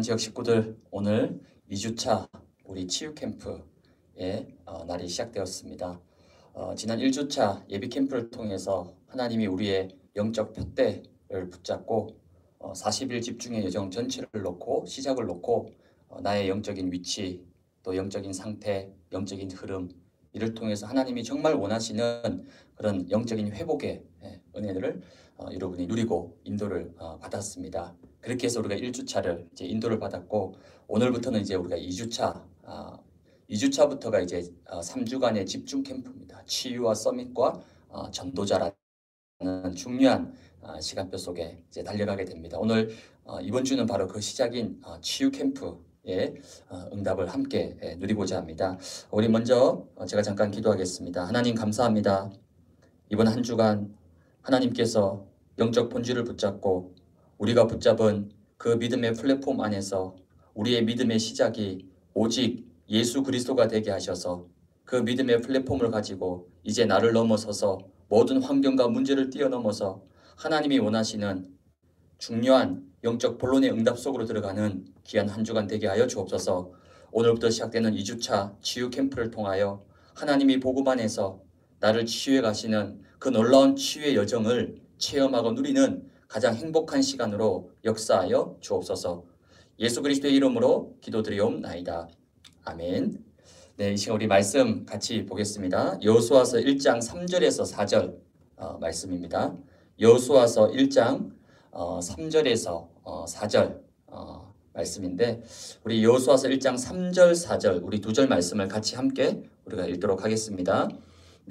지역 식구들 오늘 2주차 우리 치유 캠프의 어, 날이 시작되었습니다. 어, 지난 1주차 예비 캠프를 통해서 하나님이 우리의 영적 푯대를 붙잡고 어, 40일 집중의 여정 전체를 놓고 시작을 놓고 어, 나의 영적인 위치 또 영적인 상태, 영적인 흐름 이를 통해서 하나님이 정말 원하시는 그런 영적인 회복의 예, 은혜들을 어, 여러분이 누리고 인도를 어, 받았습니다. 그렇게 해서 우리가 1주차를 이제 인도를 받았고 오늘부터는 이제 우리가 2주차 아, 2주차부터가 이제 어, 3주간의 집중 캠프입니다. 치유와 서밋과 어, 전도자라는 중요한 어, 시간표 속에 이제 달려가게 됩니다. 오늘 어, 이번 주는 바로 그 시작인 어, 치유 캠프의 어, 응답을 함께 예, 누리고자 합니다. 우리 먼저 어, 제가 잠깐 기도하겠습니다. 하나님 감사합니다. 이번 한 주간 하나님께서 영적 본질을 붙잡고 우리가 붙잡은 그 믿음의 플랫폼 안에서 우리의 믿음의 시작이 오직 예수 그리스도가 되게 하셔서 그 믿음의 플랫폼을 가지고 이제 나를 넘어서서 모든 환경과 문제를 뛰어넘어서 하나님이 원하시는 중요한 영적 본론의 응답 속으로 들어가는 귀한 한 주간 되게 하여 주옵소서. 오늘부터 시작되는 2주차 치유 캠프를 통하여 하나님이 복음 안에서 나를 치유해 가시는 그 놀라운 치유의 여정을 체험하고 누리는 가장 행복한 시간으로 역사하여 주옵소서. 예수 그리스도의 이름으로 기도드리옵나이다. 아멘. 네, 이 시간 우리 말씀 같이 보겠습니다. 여호수아서 1장 3절에서 4절 어, 말씀입니다. 여호수아서 1장 어, 3절에서 어, 4절 어, 말씀인데 우리 여호수아서 1장 3절 4절 우리 두 절 말씀을 같이 함께 우리가 읽도록 하겠습니다.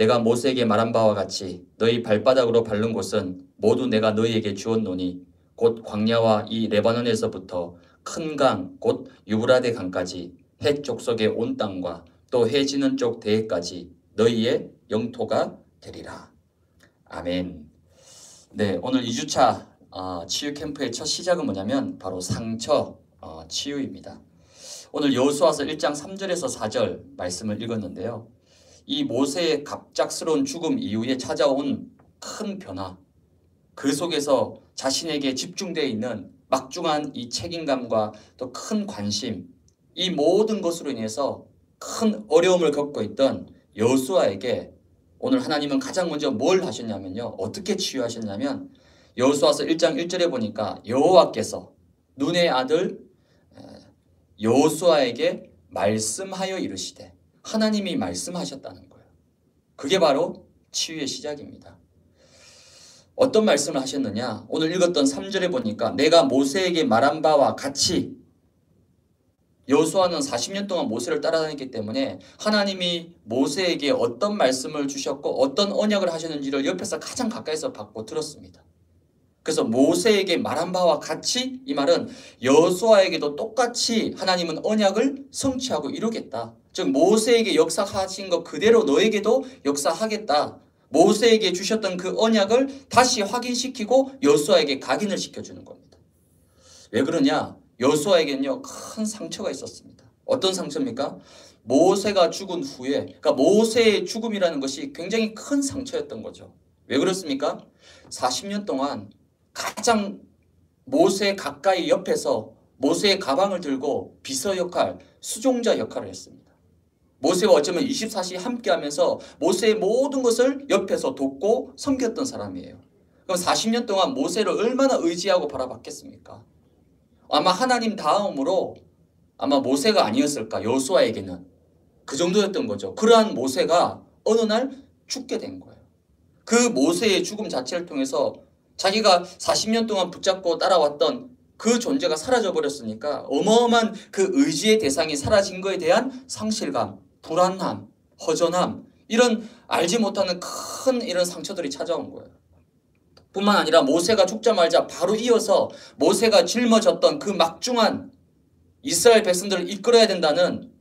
내가 모세에게 말한 바와 같이 너희 발바닥으로 밟는 곳은 모두 내가 너희에게 주었노니 곧 광야와 이 레바논에서부터 큰 강 곧 유브라데 강까지 해 족속의 온 땅과 또 해 지는 쪽 대해까지 너희의 영토가 되리라. 아멘. 네, 오늘 2주차 어, 치유 캠프의 첫 시작은 뭐냐면 바로 상처 어, 치유입니다. 오늘 여호수아서 1장 3절에서 4절 말씀을 읽었는데요. 이 모세의 갑작스러운 죽음 이후에 찾아온 큰 변화, 그 속에서 자신에게 집중되어 있는 막중한 이 책임감과 또 큰 관심, 이 모든 것으로 인해서 큰 어려움을 겪고 있던 여호수아에게 오늘 하나님은 가장 먼저 뭘 하셨냐면요. 어떻게 치유하셨냐면 여호수아서 1장 1절에 보니까 여호와께서 눈의 아들 여호수아에게 말씀하여 이르시되 하나님이 말씀하셨다는 거예요. 그게 바로 치유의 시작입니다. 어떤 말씀을 하셨느냐? 오늘 읽었던 3절에 보니까 내가 모세에게 말한 바와 같이 여호수아는 40년 동안 모세를 따라다녔기 때문에 하나님이 모세에게 어떤 말씀을 주셨고 어떤 언약을 하셨는지를 옆에서 가장 가까이서 받고 들었습니다. 그래서 모세에게 말한 바와 같이 이 말은 여호수아에게도 똑같이 하나님은 언약을 성취하고 이루겠다. 즉 모세에게 역사하신 것 그대로 너에게도 역사하겠다. 모세에게 주셨던 그 언약을 다시 확인시키고 여호수아에게 각인을 시켜주는 겁니다. 왜 그러냐? 여호수아에게는요 큰 상처가 있었습니다. 어떤 상처입니까? 모세가 죽은 후에 그러니까 모세의 죽음이라는 것이 굉장히 큰 상처였던 거죠. 왜 그렇습니까? 40년 동안 가장 모세 가까이 옆에서 모세의 가방을 들고 비서 역할, 수종자 역할을 했습니다. 모세와 어쩌면 24시 함께하면서 모세의 모든 것을 옆에서 돕고 섬겼던 사람이에요. 그럼 40년 동안 모세를 얼마나 의지하고 바라봤겠습니까? 아마 하나님 다음으로 아마 모세가 아니었을까 여호수아에게는 그 정도였던 거죠. 그러한 모세가 어느 날 죽게 된 거예요. 그 모세의 죽음 자체를 통해서 자기가 40년 동안 붙잡고 따라왔던 그 존재가 사라져 버렸으니까 어마어마한 그 의지의 대상이 사라진 것에 대한 상실감, 불안함, 허전함 이런 알지 못하는 큰 이런 상처들이 찾아온 거예요. 뿐만 아니라 모세가 죽자마자 바로 이어서 모세가 짊어졌던 그 막중한 이스라엘 백성들을 이끌어야 된다는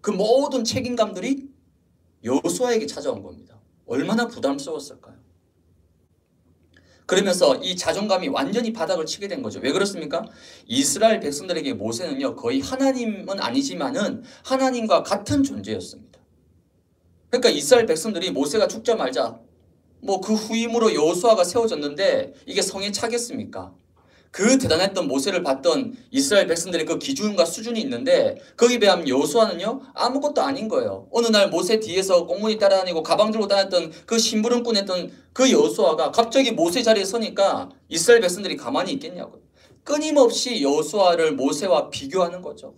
그 모든 책임감들이 여호수아에게 찾아온 겁니다. 얼마나 부담스러웠을까요? 그러면서 이 자존감이 완전히 바닥을 치게 된 거죠. 왜 그렇습니까? 이스라엘 백성들에게 모세는요, 거의 하나님은 아니지만은 하나님과 같은 존재였습니다. 그러니까 이스라엘 백성들이 모세가 죽자마자 뭐 그 후임으로 여호수아가 세워졌는데 이게 성에 차겠습니까? 그 대단했던 모세를 봤던 이스라엘 백성들의 그 기준과 수준이 있는데 거기에 비하면 여호수아는요 아무것도 아닌 거예요. 어느 날 모세 뒤에서 꽁무니 따라다니고 가방 들고 다녔던 그 심부름꾼 했던 그 여호수아가 갑자기 모세 자리에 서니까 이스라엘 백성들이 가만히 있겠냐고요. 끊임없이 여호수아를 모세와 비교하는 거죠.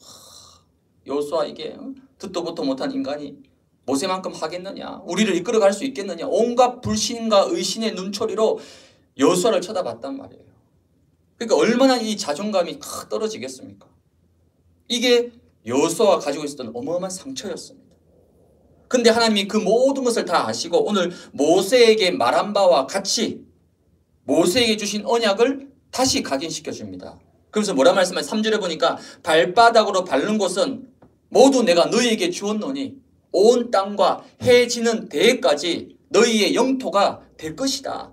여호수아 이게 듣도 보도 못한 인간이 모세만큼 하겠느냐? 우리를 이끌어갈 수 있겠느냐? 온갖 불신과 의신의 눈초리로 여호수아를 쳐다봤단 말이에요. 그러니까 얼마나 이 자존감이 떨어지겠습니까? 이게 여호수아가 가지고 있었던 어마어마한 상처였습니다. 근데 하나님이 그 모든 것을 다 아시고 오늘 모세에게 말한 바와 같이 모세에게 주신 언약을 다시 각인시켜 줍니다. 그래서 뭐라 말씀하냐 3절에 보니까 발바닥으로 밟는 곳은 모두 내가 너희에게 주었노니 온 땅과 해 지는 대까지 너희의 영토가 될 것이다.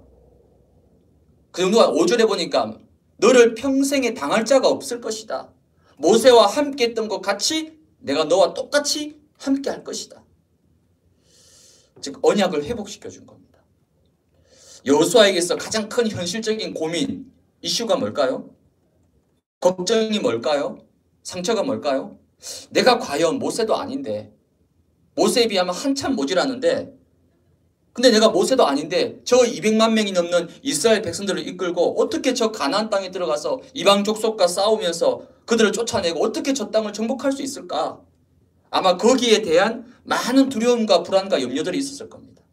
그 정도가 5절에 보니까 너를 평생에 당할 자가 없을 것이다. 모세와 함께 했던 것 같이 내가 너와 똑같이 함께 할 것이다. 즉 언약을 회복시켜 준 겁니다. 여호수아에게서 가장 큰 현실적인 고민 이슈가 뭘까요? 걱정이 뭘까요? 상처가 뭘까요? 내가 과연 모세도 아닌데 모세에 비하면 한참 모질하는데 근데 내가 모세도 아닌데 저 200만 명이 넘는 이스라엘 백성들을 이끌고 어떻게 저 가나안 땅에 들어가서 이방 족속과 싸우면서 그들을 쫓아내고 어떻게 저 땅을 정복할 수 있을까? 아마 거기에 대한 많은 두려움과 불안과 염려들이 있었을 겁니다.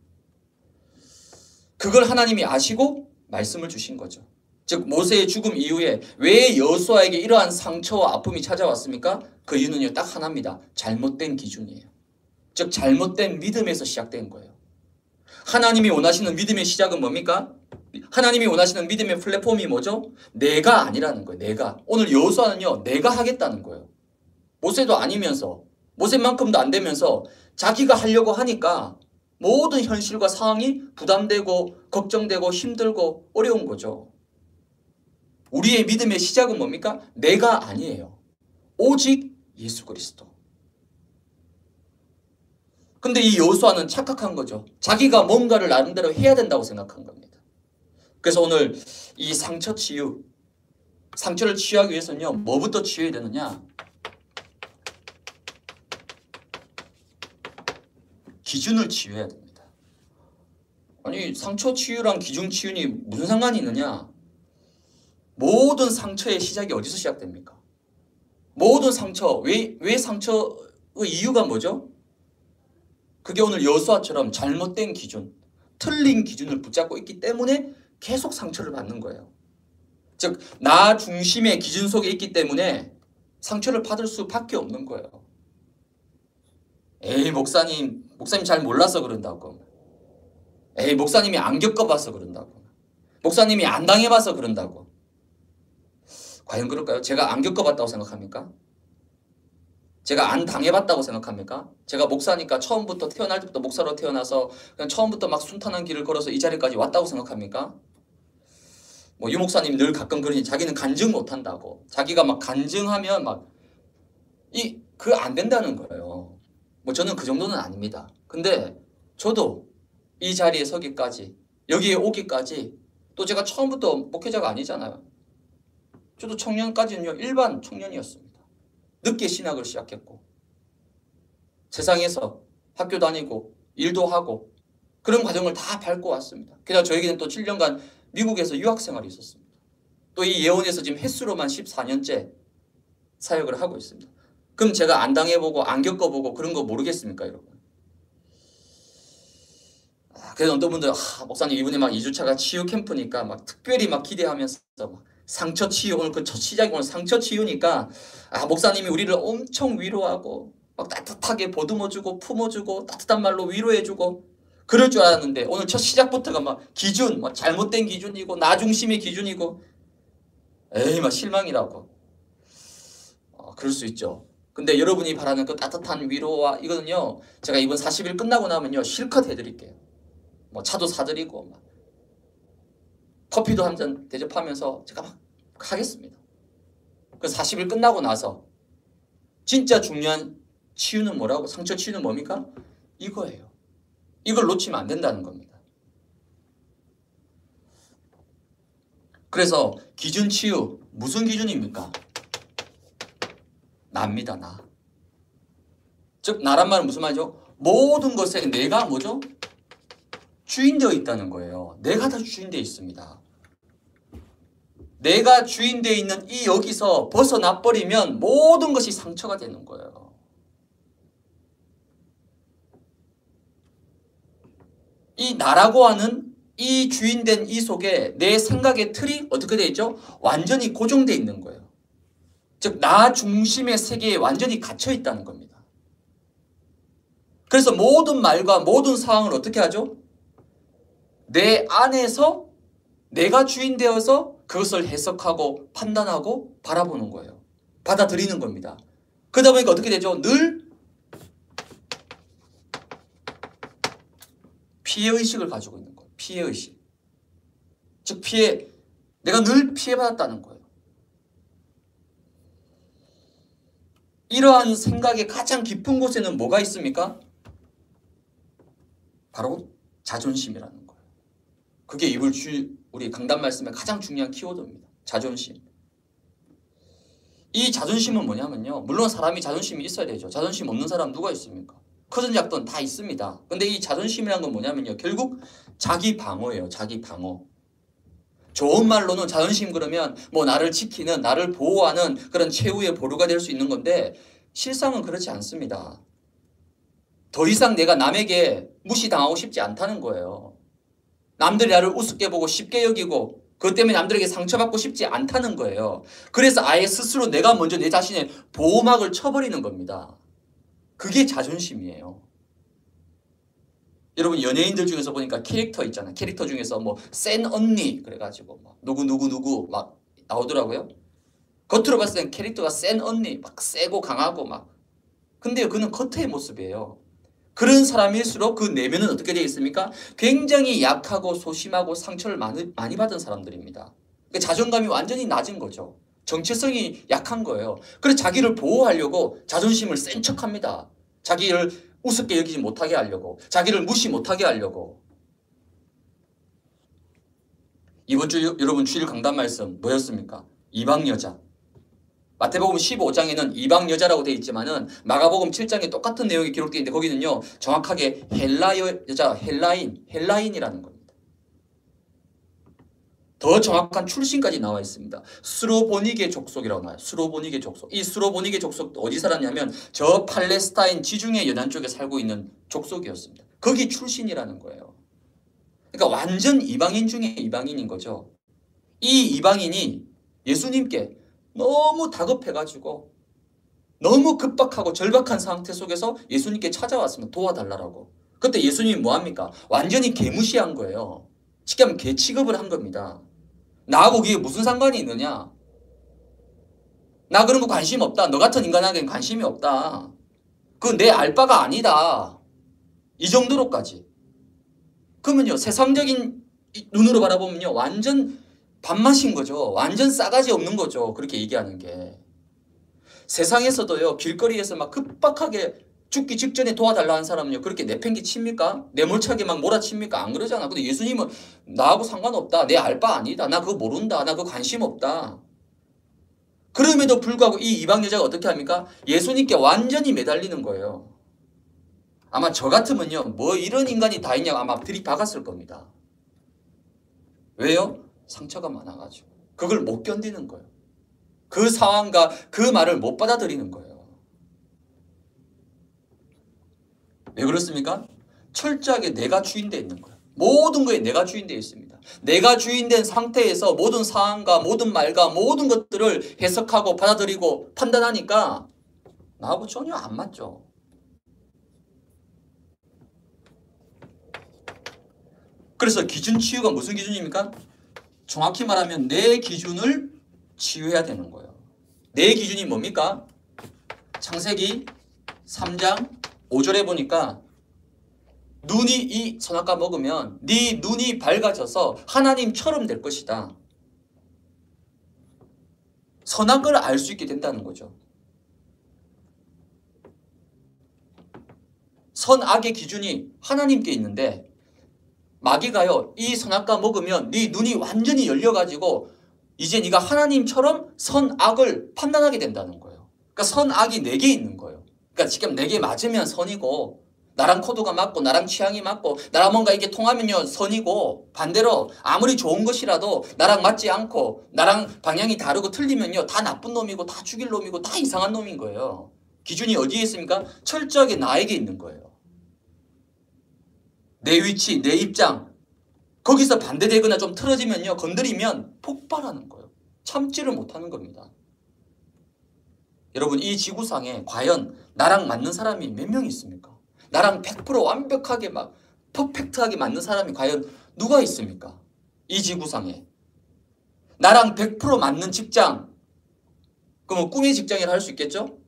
그걸 하나님이 아시고 말씀을 주신 거죠. 즉 모세의 죽음 이후에 왜 여호수아에게 이러한 상처와 아픔이 찾아왔습니까? 그 이유는요 딱 하나입니다. 잘못된 기준이에요. 즉 잘못된 믿음에서 시작된 거예요. 하나님이 원하시는 믿음의 시작은 뭡니까? 하나님이 원하시는 믿음의 플랫폼이 뭐죠? 내가 아니라는 거예요. 내가. 오늘 여호수아는요. 내가 하겠다는 거예요. 모세도 아니면서 모세만큼도 안 되면서 자기가 하려고 하니까 모든 현실과 상황이 부담되고 걱정되고 힘들고 어려운 거죠. 우리의 믿음의 시작은 뭡니까? 내가 아니에요. 오직 예수 그리스도. 근데 이 여호수아는 착각한 거죠. 자기가 뭔가를 나름대로 해야 된다고 생각한 겁니다. 그래서 오늘 이 상처 치유, 상처를 치유하기 위해서는요, 뭐부터 치유해야 되느냐? 기준을 치유해야 됩니다. 아니, 상처 치유랑 기준 치유니 무슨 상관이 있느냐? 모든 상처의 시작이 어디서 시작됩니까? 모든 상처, 왜, 왜 상처의 이유가 뭐죠? 그게 오늘 여수아처럼 잘못된 기준, 틀린 기준을 붙잡고 있기 때문에 계속 상처를 받는 거예요. 즉, 나 중심의 기준 속에 있기 때문에 상처를 받을 수밖에 없는 거예요. 에이, 목사님, 목사님 잘 몰라서 그런다고. 에이, 목사님이 안 겪어봐서 그런다고. 목사님이 안 당해봐서 그런다고. 과연 그럴까요? 제가 안 겪어봤다고 생각합니까? 제가 안 당해봤다고 생각합니까? 제가 목사니까 처음부터 태어날 때부터 목사로 태어나서 그냥 처음부터 막 순탄한 길을 걸어서 이 자리까지 왔다고 생각합니까? 뭐 유 목사님 늘 가끔 그러니 자기는 간증 못한다고 자기가 막 간증하면 막 이 그 안 된다는 거예요. 뭐 저는 그 정도는 아닙니다. 근데 저도 이 자리에 서기까지 여기에 오기까지 또 제가 처음부터 목회자가 아니잖아요. 저도 청년까지는요 일반 청년이었습니다. 늦게 신학을 시작했고 세상에서 학교 다니고 일도 하고 그런 과정을 다 밟고 왔습니다. 게다가 저에게는 또 7년간 미국에서 유학 생활이 있었습니다. 또 이 예원에서 지금 횟수로만 14년째 사역을 하고 있습니다. 그럼 제가 안 당해보고 안 겪어보고 그런 거 모르겠습니까, 여러분? 아, 그래서 어떤 분들 아, 목사님 이분이 막 2주차가 치유 캠프니까 막 특별히 막 기대하면서 막 상처 치유 오늘 그 첫 시작이 오늘 상처 치유니까 아 목사님이 우리를 엄청 위로하고 막 따뜻하게 보듬어주고 품어주고 따뜻한 말로 위로해주고 그럴 줄 알았는데 오늘 첫 시작부터가 막 기준 막 잘못된 기준이고 나 중심의 기준이고 에이 막 실망이라고 어, 그럴 수 있죠. 근데 여러분이 바라는 그 따뜻한 위로와 이거는요 제가 이번 40일 끝나고 나면요 실컷 해드릴게요. 뭐 차도 사드리고 막 커피도 한 잔 대접하면서 제가 막 하겠습니다. 그 40일 끝나고 나서 진짜 중요한 치유는 뭐라고? 상처 치유는 뭡니까? 이거예요. 이걸 놓치면 안 된다는 겁니다. 그래서 기준 치유, 무슨 기준입니까? 나입니다, 나. 즉, 나란 말은 무슨 말이죠? 모든 것에 내가 뭐죠? 주인되어 있다는 거예요. 내가 다 주인되어 있습니다. 내가 주인 되어 있는 이 여기서 벗어나 버리면 모든 것이 상처가 되는 거예요. 이 나라고 하는 이 주인 된 이 속에 내 생각의 틀이 어떻게 되어 있죠? 완전히 고정되어 있는 거예요. 즉, 나 중심의 세계에 완전히 갇혀 있다는 겁니다. 그래서 모든 말과 모든 상황을 어떻게 하죠? 내 안에서 내가 주인 되어서 그것을 해석하고 판단하고 바라보는 거예요. 받아들이는 겁니다. 그러다 보니까 어떻게 되죠? 늘 피해의식을 가지고 있는 거예요. 피해의식. 즉, 피해, 내가 늘 피해받았다는 거예요. 이러한 생각의 가장 깊은 곳에는 뭐가 있습니까? 바로 자존심이라는 거예요. 그게 이불 주 우리 강단 말씀의 가장 중요한 키워드입니다. 자존심. 이 자존심은 뭐냐면요. 물론 사람이 자존심이 있어야 되죠. 자존심 없는 사람 누가 있습니까? 크든 작든 다 있습니다. 근데 이 자존심이란 건 뭐냐면요. 결국 자기 방어예요. 자기 방어. 좋은 말로는 자존심 그러면 뭐 나를 지키는 나를 보호하는 그런 최후의 보루가 될 수 있는 건데 실상은 그렇지 않습니다. 더 이상 내가 남에게 무시당하고 싶지 않다는 거예요. 남들이 나를 우습게 보고 쉽게 여기고 그것 때문에 남들에게 상처받고 싶지 않다는 거예요. 그래서 아예 스스로 내가 먼저 내 자신의 보호막을 쳐버리는 겁니다. 그게 자존심이에요. 여러분 연예인들 중에서 보니까 캐릭터 있잖아요. 캐릭터 중에서 뭐 센 언니 그래가지고 막 누구 누구 누구 막 나오더라고요. 겉으로 봤을 땐 캐릭터가 센 언니 막 세고 강하고 막 근데 그는 겉의 모습이에요. 그런 사람일수록 그 내면은 어떻게 되어 있습니까? 굉장히 약하고 소심하고 상처를 많이, 많이 받은 사람들입니다. 그러니까 자존감이 완전히 낮은 거죠. 정체성이 약한 거예요. 그래서 자기를 보호하려고 자존심을 센 척합니다. 자기를 우습게 여기지 못하게 하려고, 자기를 무시 못하게 하려고. 이번 주 여러분 주일 강단 말씀 뭐였습니까? 이방 여자. 마태복음 15장에는 이방 여자라고 되어 있지만은 마가복음 7장에 똑같은 내용이 기록되어 있는데 거기는요 정확하게 헬라 여자 헬라인 헬라인이라는 겁니다. 더 정확한 출신까지 나와 있습니다. 스로보니게 족속이라고 나와요. 스로보니게 족속. 이 스로보니게 족속도 어디 살았냐면 저 팔레스타인 지중해 연안 쪽에 살고 있는 족속이었습니다. 거기 출신이라는 거예요. 그러니까 완전 이방인 중에 이방인인 거죠. 이 이방인이 예수님께 너무 다급해가지고 너무 급박하고 절박한 상태 속에서 예수님께 찾아왔습니다. 도와달라고. 그때 예수님이 뭐합니까? 완전히 개무시한 거예요. 쉽게 하면 개 취급을 한 겁니다. 나하고 그게 무슨 상관이 있느냐? 나 그런 거 관심 없다. 너 같은 인간에게는 관심이 없다. 그건 내 알바가 아니다. 이 정도로까지. 그러면요, 세상적인 눈으로 바라보면요, 완전 밥맛인 거죠. 완전 싸가지 없는 거죠. 그렇게 얘기하는 게. 세상에서도요, 길거리에서 막 급박하게 죽기 직전에 도와달라는 사람은요, 그렇게 내팽개 칩니까? 내몰차게 막 몰아칩니까? 안 그러잖아. 근데 예수님은 나하고 상관없다. 내 알 바 아니다. 나 그거 모른다. 나 그거 관심 없다. 그럼에도 불구하고 이 이방 여자가 어떻게 합니까? 예수님께 완전히 매달리는 거예요. 아마 저 같으면요, 뭐 이런 인간이 다 있냐고 아마 들이박았을 겁니다. 왜요? 상처가 많아가지고 그걸 못 견디는 거예요. 그 상황과 그 말을 못 받아들이는 거예요. 왜 그렇습니까? 철저하게 내가 주인되어 있는 거예요. 모든 거에 내가 주인되어 있습니다. 내가 주인된 상태에서 모든 상황과 모든 말과 모든 것들을 해석하고 받아들이고 판단하니까 나하고 전혀 안 맞죠. 그래서 기준 치유가 무슨 기준입니까? 정확히 말하면 내 기준을 치유해야 되는 거예요. 내 기준이 뭡니까? 창세기 3장 5절에 보니까 눈이 이 선악과 먹으면 네 눈이 밝아져서 하나님처럼 될 것이다. 선악을 알 수 있게 된다는 거죠. 선악의 기준이 하나님께 있는데 마귀가요 이 선악과 먹으면 네 눈이 완전히 열려가지고 이제 네가 하나님처럼 선악을 판단하게 된다는 거예요. 그러니까 선악이 네 개 있는 거예요. 그러니까 지금 네 개 맞으면 선이고 나랑 코드가 맞고 나랑 취향이 맞고 나랑 뭔가 이게 통하면요 선이고 반대로 아무리 좋은 것이라도 나랑 맞지 않고 나랑 방향이 다르고 틀리면요 다 나쁜 놈이고 다 죽일 놈이고 다 이상한 놈인 거예요. 기준이 어디에 있습니까? 철저하게 나에게 있는 거예요. 내 위치, 내 입장 거기서 반대되거나 좀 틀어지면요 건드리면 폭발하는 거예요. 참지를 못하는 겁니다. 여러분 이 지구상에 과연 나랑 맞는 사람이 몇 명 있습니까? 나랑 100% 완벽하게 막 퍼펙트하게 맞는 사람이 과연 누가 있습니까? 이 지구상에 나랑 100% 맞는 직장 그러면 꿈의 직장이라 할 수 있겠죠?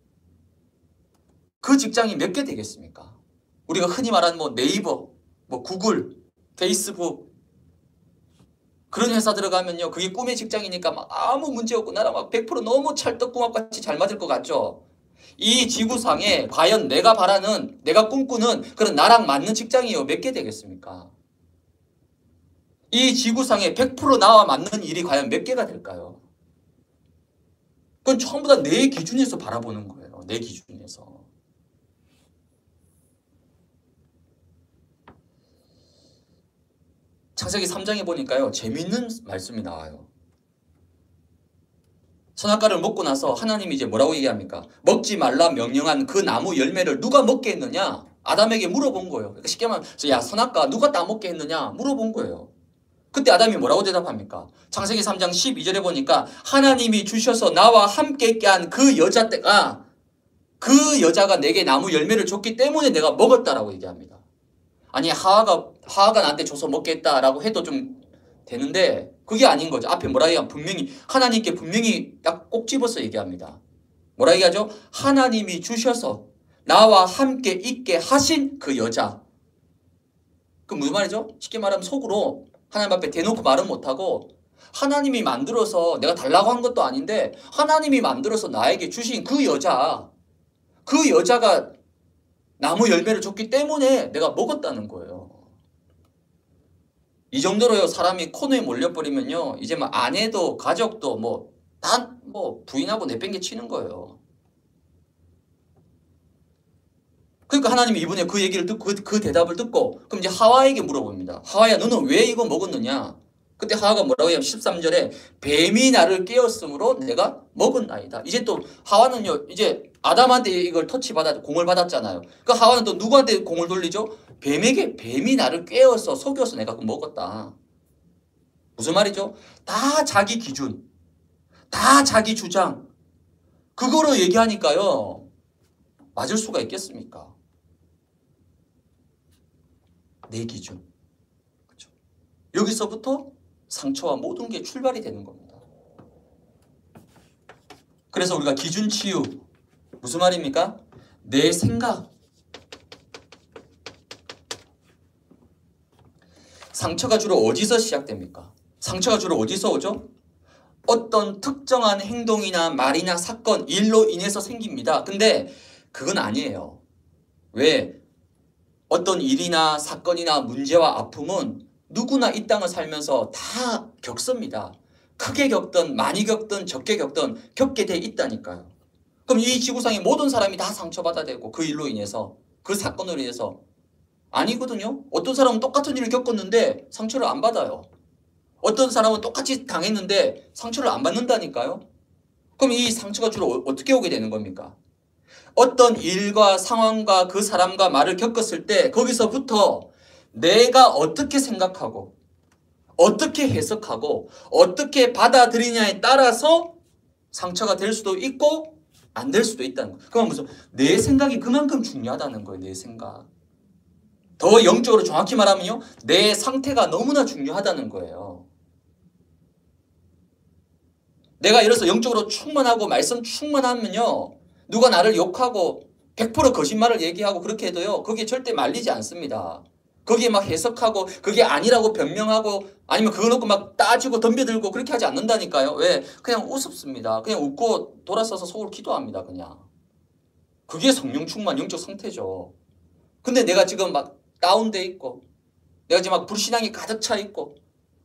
그 직장이 몇 개 되겠습니까? 우리가 흔히 말하는 뭐 네이버, 뭐 구글, 페이스북 그런 회사 들어가면요 그게 꿈의 직장이니까 막 아무 문제 없고 나랑 막 100% 너무 찰떡궁합같이 잘 맞을 것 같죠? 이 지구상에 과연 내가 바라는 내가 꿈꾸는 그런 나랑 맞는 직장이요 몇 개 되겠습니까? 이 지구상에 100% 나와 맞는 일이 과연 몇 개가 될까요? 그건 전부 다 내 기준에서 바라보는 거예요. 내 기준에서. 창세기 3장에 보니까요. 재밌는 말씀이 나와요. 선악과를 먹고 나서 하나님이 이제 뭐라고 얘기합니까? 먹지 말라 명령한 그 나무 열매를 누가 먹게 했느냐? 아담에게 물어본 거예요. 그러니까 쉽게 말하면 야 선악과 누가 따먹게 했느냐? 물어본 거예요. 그때 아담이 뭐라고 대답합니까? 창세기 3장 12절에 보니까 하나님이 주셔서 나와 함께 있게 한 그 여자 때가 그 여자가 내게 나무 열매를 줬기 때문에 내가 먹었다라고 얘기합니다. 아니 하하가 하하가 나한테 줘서 먹겠다라고 해도 좀 되는데 그게 아닌 거죠. 앞에 뭐라 얘기하면 분명히 하나님께 분명히 딱꼭 집어서 얘기합니다. 뭐라 얘기하죠? 하나님이 주셔서 나와 함께 있게 하신 그 여자. 그 무슨 말이죠? 쉽게 말하면 속으로 하나님 앞에 대놓고 말은 못하고 하나님이 만들어서 내가 달라고 한 것도 아닌데 하나님이 만들어서 나에게 주신 그 여자 그 여자가 나무 열매를 줬기 때문에 내가 먹었다는 거예요. 이 정도로요 사람이 코너에 몰려버리면요 이제 막 아내도 가족도 뭐단뭐 부인하고 내팽개 치는 거예요. 그러니까 하나님이 이번에 그 얘기를 듣고 그, 그 대답을 듣고 그럼 이제 하와에게 물어봅니다. 하와야 너는 왜 이거 먹었느냐? 그때 하와가 뭐라고 해요? 13절에 뱀이 나를 깨었으므로 내가 먹은 나이다. 이제 또 하와는요 이제 아담한테 이걸 터치받아 공을 받았잖아요. 그 하와는 또 누구한테 공을 돌리죠? 뱀에게 뱀이 나를 깨어서 속여서 내가 그 먹었다. 무슨 말이죠? 다 자기 기준, 다 자기 주장. 그거로 얘기하니까요. 맞을 수가 있겠습니까? 내 기준. 그렇죠? 여기서부터 상처와 모든 게 출발이 되는 겁니다. 그래서 우리가 기준 치유 무슨 말입니까? 내 생각, 상처가 주로 어디서 시작됩니까? 상처가 주로 어디서 오죠? 어떤 특정한 행동이나 말이나 사건, 일로 인해서 생깁니다. 근데 그건 아니에요. 왜? 어떤 일이나 사건이나 문제와 아픔은 누구나 이 땅을 살면서 다 겪습니다. 크게 겪든 많이 겪든 적게 겪든 겪게 돼 있다니까요. 그럼 이 지구상의 모든 사람이 다 상처받아야 되고 그 일로 인해서 그 사건으로 인해서 아니거든요. 어떤 사람은 똑같은 일을 겪었는데 상처를 안 받아요. 어떤 사람은 똑같이 당했는데 상처를 안 받는다니까요. 그럼 이 상처가 주로 어, 어떻게 오게 되는 겁니까? 어떤 일과 상황과 그 사람과 말을 겪었을 때 거기서부터 내가 어떻게 생각하고 어떻게 해석하고 어떻게 받아들이냐에 따라서 상처가 될 수도 있고 안 될 수도 있다는 거예요. 그럼 무슨 내 생각이 그만큼 중요하다는 거예요. 내 생각. 더 영적으로 정확히 말하면요. 내 상태가 너무나 중요하다는 거예요. 내가 이래서 영적으로 충만하고 말씀 충만하면요. 누가 나를 욕하고 100% 거짓말을 얘기하고 그렇게 해도요. 그게 절대 말리지 않습니다. 거기에 막 해석하고 그게 아니라고 변명하고 아니면 그거 놓고 막 따지고 덤벼들고 그렇게 하지 않는다니까요. 왜? 그냥 우습습니다. 그냥 웃고 돌아서서 속으로 기도합니다. 그냥. 그게 성령 충만 영적 상태죠. 근데 내가 지금 막 다운돼 있고 내가 지금 막 불신앙이 가득 차 있고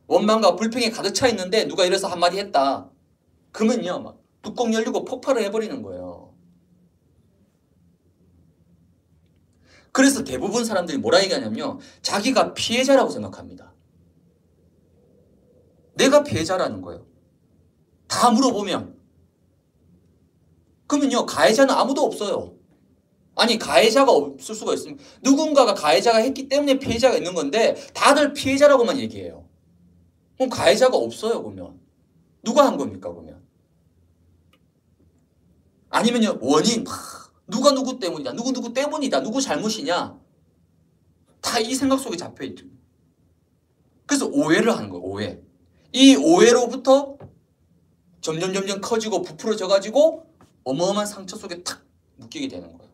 원망과 불평이 가득 차 있는데 누가 이래서 한마디 했다. 그러면요, 막 뚜껑 열리고 폭발을 해버리는 거예요. 그래서 대부분 사람들이 뭐라 얘기하냐면요. 자기가 피해자라고 생각합니다. 내가 피해자라는 거예요. 다 물어보면. 그러면요, 가해자는 아무도 없어요. 아니, 가해자가 없을 수가 있습니다. 누군가가 가해자가 했기 때문에 피해자가 있는 건데, 다들 피해자라고만 얘기해요. 그럼 가해자가 없어요, 그러면. 누가 한 겁니까, 그러면? 아니면요, 원인, 누가 누구 때문이다, 누구 누구 때문이다, 누구 잘못이냐. 다 이 생각 속에 잡혀 있죠. 그래서 오해를 하는 거예요, 오해. 이 오해로부터 점점 점점 커지고 부풀어져 가지고 어마어마한 상처 속에 탁 묶이게 되는 거예요.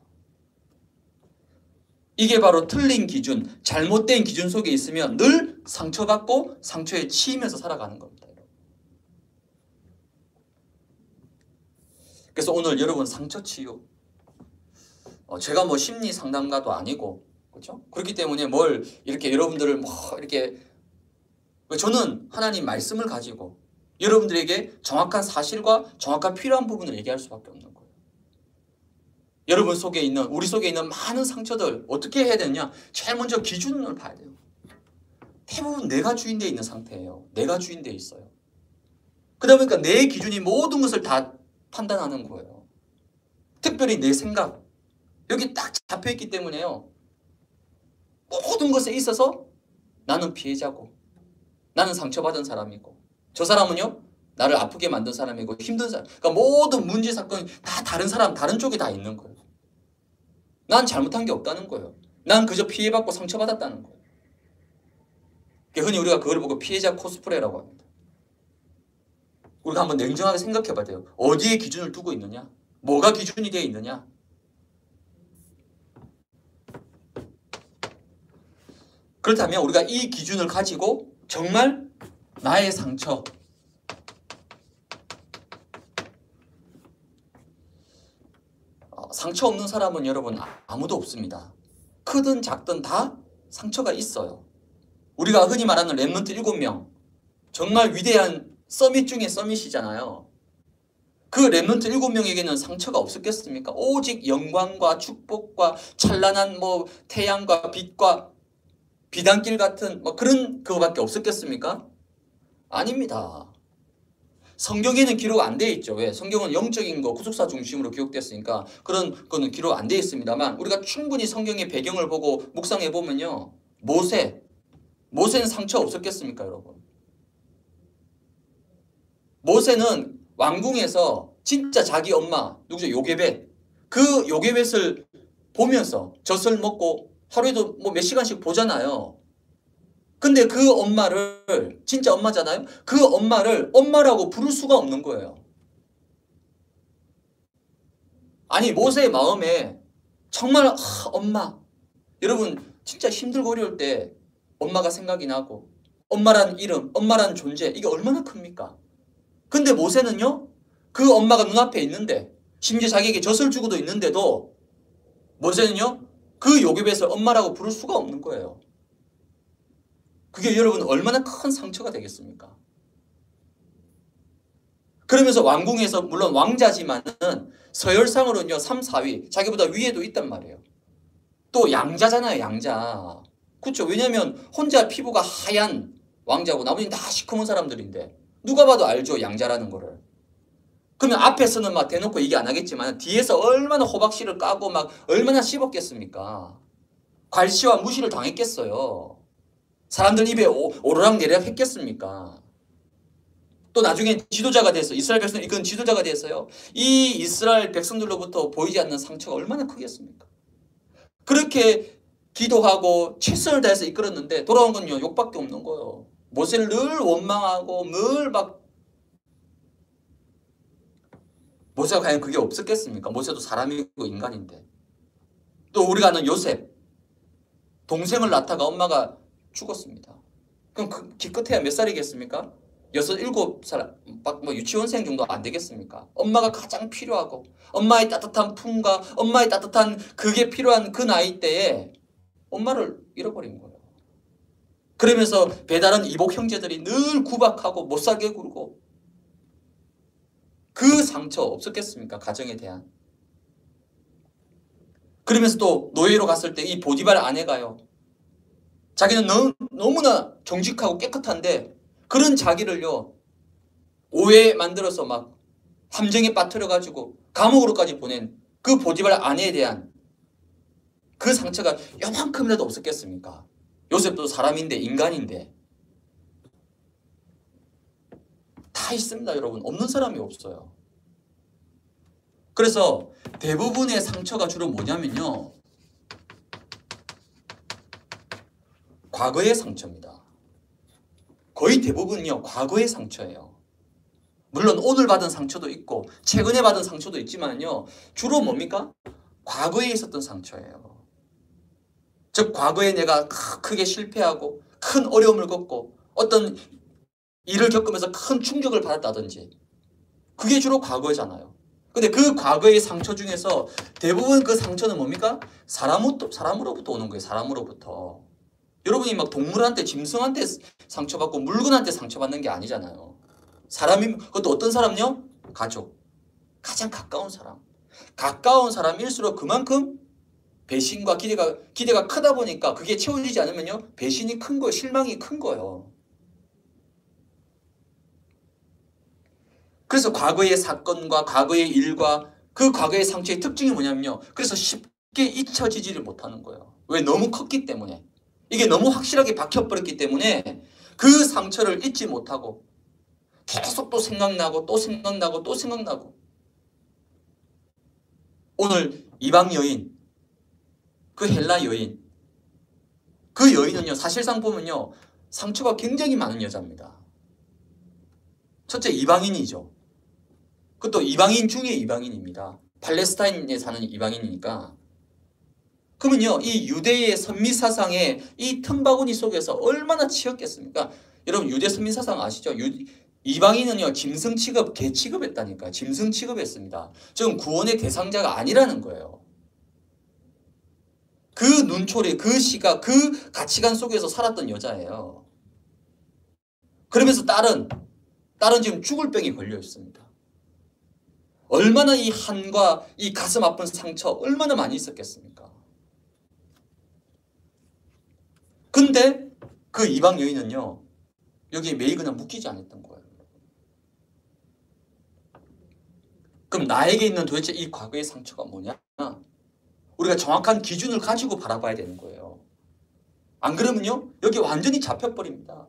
이게 바로 틀린 기준, 잘못된 기준 속에 있으면 늘 상처받고 상처에 치이면서 살아가는 겁니다. 그래서 오늘 여러분 상처 치유. 어, 제가 뭐 심리 상담가도 아니고 그렇죠? 그렇기 때문에 뭘 이렇게 여러분들을 뭐 이렇게 저는 하나님 말씀을 가지고 여러분들에게 정확한 사실과 정확한 필요한 부분을 얘기할 수밖에 없는 거예요. 여러분 속에 있는 우리 속에 있는 많은 상처들 어떻게 해야 되느냐? 제일 먼저 기준을 봐야 돼요. 대부분 내가 주인되어 있는 상태예요. 내가 주인되어 있어요. 그러다 보니까 내 기준이 모든 것을 다 판단하는 거예요. 특별히 내 생각 여기 딱 잡혀 있기 때문에요. 모든 것에 있어서 나는 피해자고 나는 상처받은 사람이고 저 사람은요 나를 아프게 만든 사람이고 힘든 사람 그러니까 모든 문제 사건이 다 다른 사람 다른 쪽에 다 있는 거예요. 난 잘못한 게 없다는 거예요. 난 그저 피해받고 상처받았다는 거예요. 흔히 우리가 그걸 보고 피해자 코스프레라고 합니다. 우리가 한번 냉정하게 생각해 봐야 돼요. 어디에 기준을 두고 있느냐? 뭐가 기준이 되어 있느냐 그렇다면 우리가 이 기준을 가지고 정말 나의 상처 어, 상처 없는 사람은 여러분 아무도 없습니다. 크든 작든 다 상처가 있어요. 우리가 흔히 말하는 remnant 7명 정말 위대한 summit 중에 summit이잖아요. 그 remnant 7명에게는 상처가 없었겠습니까? 오직 영광과 축복과 찬란한 뭐 태양과 빛과 비단길 같은 뭐 그런 그거밖에 없었겠습니까? 아닙니다. 성경에는 기록 안 돼 있죠. 왜? 성경은 영적인 거 구속사 중심으로 기록됐으니까 그런 거는 기록 안 돼 있습니다만 우리가 충분히 성경의 배경을 보고 묵상해 보면요. 모세 모세는 상처 없었겠습니까, 여러분? 모세는 왕궁에서 진짜 자기 엄마 누구죠? 요게벳 그 요게벳을 보면서 젖을 먹고 하루에도 뭐 몇 시간씩 보잖아요. 근데 그 엄마를 진짜 엄마잖아요. 그 엄마를 엄마라고 부를 수가 없는 거예요. 아니 모세의 마음에 정말 아, 엄마 여러분 진짜 힘들고 어려울 때 엄마가 생각이 나고 엄마란 이름, 엄마란 존재 이게 얼마나 큽니까? 근데 모세는요 그 엄마가 눈앞에 있는데 심지어 자기에게 젖을 주고도 있는데도 모세는요 그 요괴뱃을 엄마라고 부를 수가 없는 거예요. 그게 여러분 얼마나 큰 상처가 되겠습니까? 그러면서 왕궁에서 물론 왕자지만은 서열상으로는요 3, 4위 자기보다 위에도 있단 말이에요. 또 양자잖아요 양자. 그렇죠. 왜냐하면 혼자 피부가 하얀 왕자고 나머지는 다 시커먼 사람들인데 누가 봐도 알죠 양자라는 거를. 그러면 앞에서는 막 대놓고 얘기 안 하겠지만 뒤에서 얼마나 호박씨를 까고 막 얼마나 씹었겠습니까? 괄시와 무시를 당했겠어요. 사람들 입에 오, 오르락 내리락 했겠습니까? 또 나중에 지도자가 돼서 이스라엘 백성 이건 지도자가 돼서요. 이 이스라엘 백성들로부터 보이지 않는 상처가 얼마나 크겠습니까? 그렇게 기도하고 최선을 다해서 이끌었는데 돌아온 건요 욕밖에 없는 거예요. 모세를 늘 원망하고 늘 막 모세가 과연 그게 없었겠습니까? 모세도 사람이고 인간인데. 또 우리가 아는 요셉. 동생을 낳다가 엄마가 죽었습니다. 그럼 그 기껏해야 몇 살이겠습니까? 여섯, 일곱 살, 뭐 유치원생 정도 안 되겠습니까? 엄마가 가장 필요하고, 엄마의 따뜻한 품과 엄마의 따뜻한 그게 필요한 그 나이 때에 엄마를 잃어버린 거예요. 그러면서 배달은 이복 형제들이 늘 구박하고 못 살게 굴고 그 상처 없었겠습니까? 가정에 대한. 그러면서 또 노예로 갔을 때 이 보디발 아내가요. 자기는 너무, 너무나 정직하고 깨끗한데 그런 자기를요. 오해 만들어서 막 함정에 빠뜨려 가지고 감옥으로까지 보낸 그 보디발 아내에 대한 그 상처가 요만큼이라도 없었겠습니까? 요셉도 사람인데 인간인데 다 있습니다, 여러분. 없는 사람이 없어요. 그래서 대부분의 상처가 주로 뭐냐면요. 과거의 상처입니다. 거의 대부분요, 과거의 상처예요. 물론 오늘 받은 상처도 있고, 최근에 받은 상처도 있지만요, 주로 뭡니까? 과거에 있었던 상처예요. 즉, 과거에 내가 크게 실패하고, 큰 어려움을 겪고, 어떤 일을 겪으면서 큰 충격을 받았다든지, 그게 주로 과거잖아요. 근데 그 과거의 상처 중에서 대부분 그 상처는 뭡니까? 사람으로부터, 사람으로부터 오는 거예요. 사람으로부터. 여러분이 막 동물한테, 짐승한테 상처받고 물건한테 상처받는 게 아니잖아요. 사람이, 그것도 어떤 사람요? 가족. 가장 가까운 사람. 가까운 사람일수록 그만큼 배신과 기대가, 기대가 크다 보니까 그게 채워지지 않으면요. 배신이 큰 거예요. 실망이 큰 거예요. 그래서 과거의 사건과 과거의 일과 그 과거의 상처의 특징이 뭐냐면요. 그래서 쉽게 잊혀지지를 못하는 거예요. 왜? 너무 컸기 때문에. 이게 너무 확실하게 박혀버렸기 때문에 그 상처를 잊지 못하고 계속 또 생각나고 또 생각나고 또 생각나고 오늘 이방 여인 그 헬라 여인 그 여인은요 사실상 보면요 상처가 굉장히 많은 여자입니다. 첫째 이방인이죠. 그것도 이방인 중에 이방인입니다. 팔레스타인에 사는 이방인이니까. 그러면요, 이 유대의 선미 사상의 이 틈바구니 속에서 얼마나 치였겠습니까? 여러분 유대 선미 사상 아시죠? 유, 이방인은요 짐승 취급, 개 취급했다니까 짐승 취급했습니다. 지금 구원의 대상자가 아니라는 거예요. 그 눈초리, 그 시각, 그 가치관 속에서 살았던 여자예요. 그러면서 딸은 딸은 지금 죽을 병이 걸려 있습니다. 얼마나 이 한과 이 가슴 아픈 상처 얼마나 많이 있었겠습니까? 근데 그 이방 여인은요, 여기에 그냥 묶이지 않았던 거예요. 그럼 나에게 있는 도대체 이 과거의 상처가 뭐냐? 우리가 정확한 기준을 가지고 바라봐야 되는 거예요. 안 그러면요, 여기 완전히 잡혀버립니다.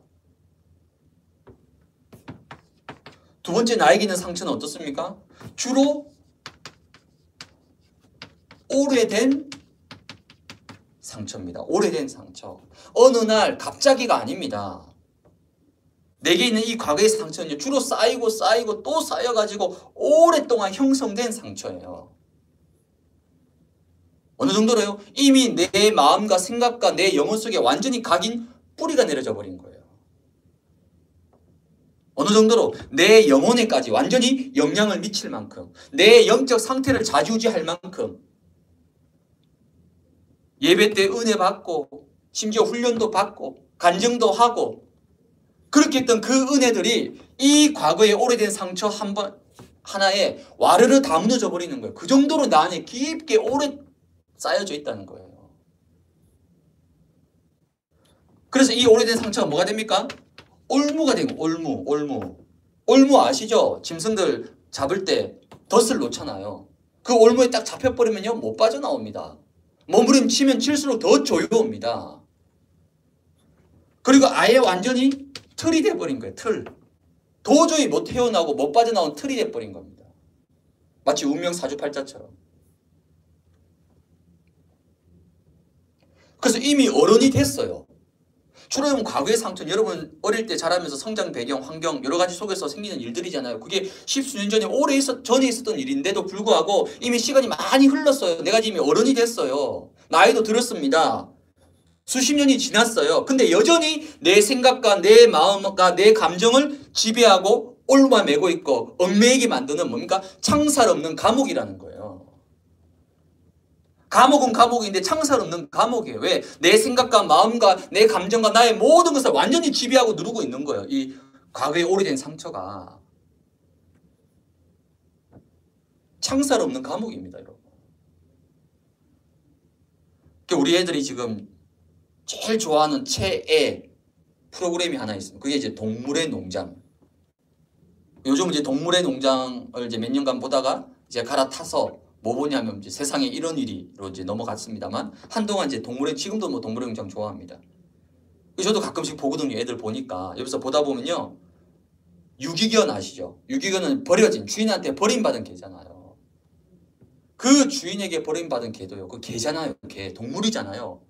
두 번째 나에게 있는 상처는 어떻습니까? 주로 오래된 상처입니다. 오래된 상처. 어느 날 갑자기가 아닙니다. 내게 있는 이 과거의 상처는 주로 쌓이고 쌓이고 또 쌓여가지고 오랫동안 형성된 상처예요. 어느 정도로요? 이미 내 마음과 생각과 내 영혼 속에 완전히 각인 뿌리가 내려져 버린 거예요. 어느 정도로 내 영혼에까지 완전히 영향을 미칠 만큼 내 영적 상태를 좌지우지할 만큼 예배 때 은혜 받고 심지어 훈련도 받고 간증도 하고 그렇게 했던 그 은혜들이 이 과거의 오래된 상처 한 번 하나에 와르르 다 무너져 버리는 거예요. 그 정도로 나 안에 깊게 오래 쌓여져 있다는 거예요. 그래서 이 오래된 상처가 뭐가 됩니까? 올무가 되고 올무, 올무. 올무 아시죠? 짐승들 잡을 때 덫을 놓잖아요. 그 올무에 딱 잡혀버리면요 못 빠져나옵니다. 몸부림치면 칠수록 더 조여옵니다. 그리고 아예 완전히 틀이 돼버린 거예요. 틀. 도저히 못 헤어나오고 못 빠져나온 틀이 돼버린 겁니다. 마치 운명 사주팔자처럼. 그래서 이미 어른이 됐어요. 는 과거의 상처는 여러분 어릴 때 자라면서 성장 배경, 환경 여러 가지 속에서 생기는 일들이잖아요. 그게 십수년 전에 오래 있었, 전에 있었던 일인데도 불구하고 이미 시간이 많이 흘렀어요. 내가 지금 어른이 됐어요. 나이도 들었습니다. 수십 년이 지났어요. 근데 여전히 내 생각과 내 마음과 내 감정을 지배하고 올마 매고 있고 얽매이게 만드는 뭡니까? 창살 없는 감옥이라는 거예요. 감옥은 감옥인데 창살 없는 감옥이에요. 왜? 내 생각과 마음과 내 감정과 나의 모든 것을 완전히 지배하고 누르고 있는 거예요. 이 과거의 오래된 상처가. 창살 없는 감옥입니다, 여러분. 그러니까 우리 애들이 지금 제일 좋아하는 최애 프로그램이 하나 있습니다. 그게 이제 동물의 농장. 요즘 이제 동물의 농장을 이제 몇 년간 보다가 이제 갈아타서 뭐 보냐면 이제 세상에 이런 일이로 이제 넘어갔습니다만 한동안 이제 동물의 지금도 뭐 동물의 농장 좋아합니다. 저도 가끔씩 보거든요. 애들 보니까 옆에서 보다 보면요. 유기견 아시죠? 유기견은 버려진 주인한테 버림받은 개잖아요. 그 주인에게 버림받은 개도요. 그 개잖아요. 개 동물이잖아요.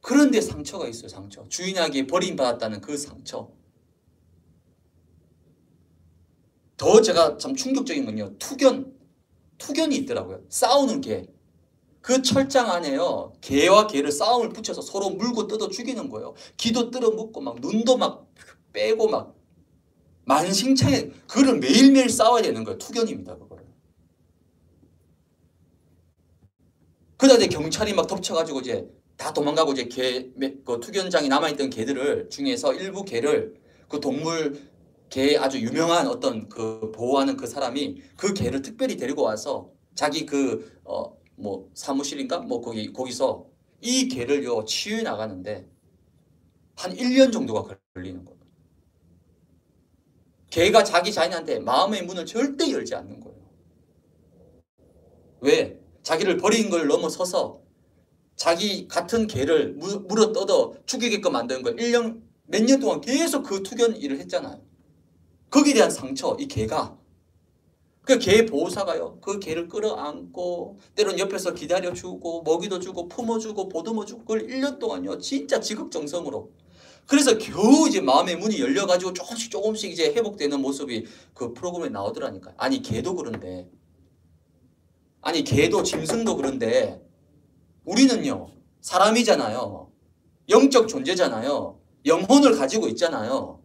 그런데 상처가 있어요. 상처. 주인에게 버림받았다는 그 상처. 더 제가 참 충격적인 건요. 투견. 투견이 있더라고요. 싸우는 개. 그 철장 안에요. 개와 개를 싸움을 붙여서 서로 물고 뜯어 죽이는 거예요. 기도 뜯어 먹고 막 눈도 막 빼고 막 만신창에 그를 매일매일 싸워야 되는 거예요. 투견입니다. 그거를. 그러다 이제 경찰이 막 덮쳐가지고 이제 다 도망가고 이제 개, 그 투견장이 남아있던 개들을 중에서 일부 개를 그 동물 개 아주 유명한 어떤 그 보호하는 그 사람이 그 개를 특별히 데리고 와서 자기 그 어 뭐 사무실인가 뭐 거기 거기서 이 개를요 치유해 나가는데 한 1년 정도가 걸리는 거예요. 개가 자기 자신한테 마음의 문을 절대 열지 않는 거예요. 왜? 자기를 버린 걸 넘어서서 자기 같은 개를 물어 뜯어 죽이게끔 만드는 걸 1년 몇 년 동안 계속 그 투견 일을 했잖아요. 거기에 대한 상처, 이 개가. 그개 보호사가요. 그 개를 끌어안고 때론 옆에서 기다려주고 먹이도 주고 품어주고 보듬어주고 그걸 1년 동안요. 진짜 지극정성으로. 그래서 겨우 이제 마음의 문이 열려가지고 조금씩 조금씩 이제 회복되는 모습이 그 프로그램에 나오더라니까요. 아니 개도 그런데 아니 개도 짐승도 그런데 우리는요 사람이잖아요. 영적 존재잖아요. 영혼을 가지고 있잖아요.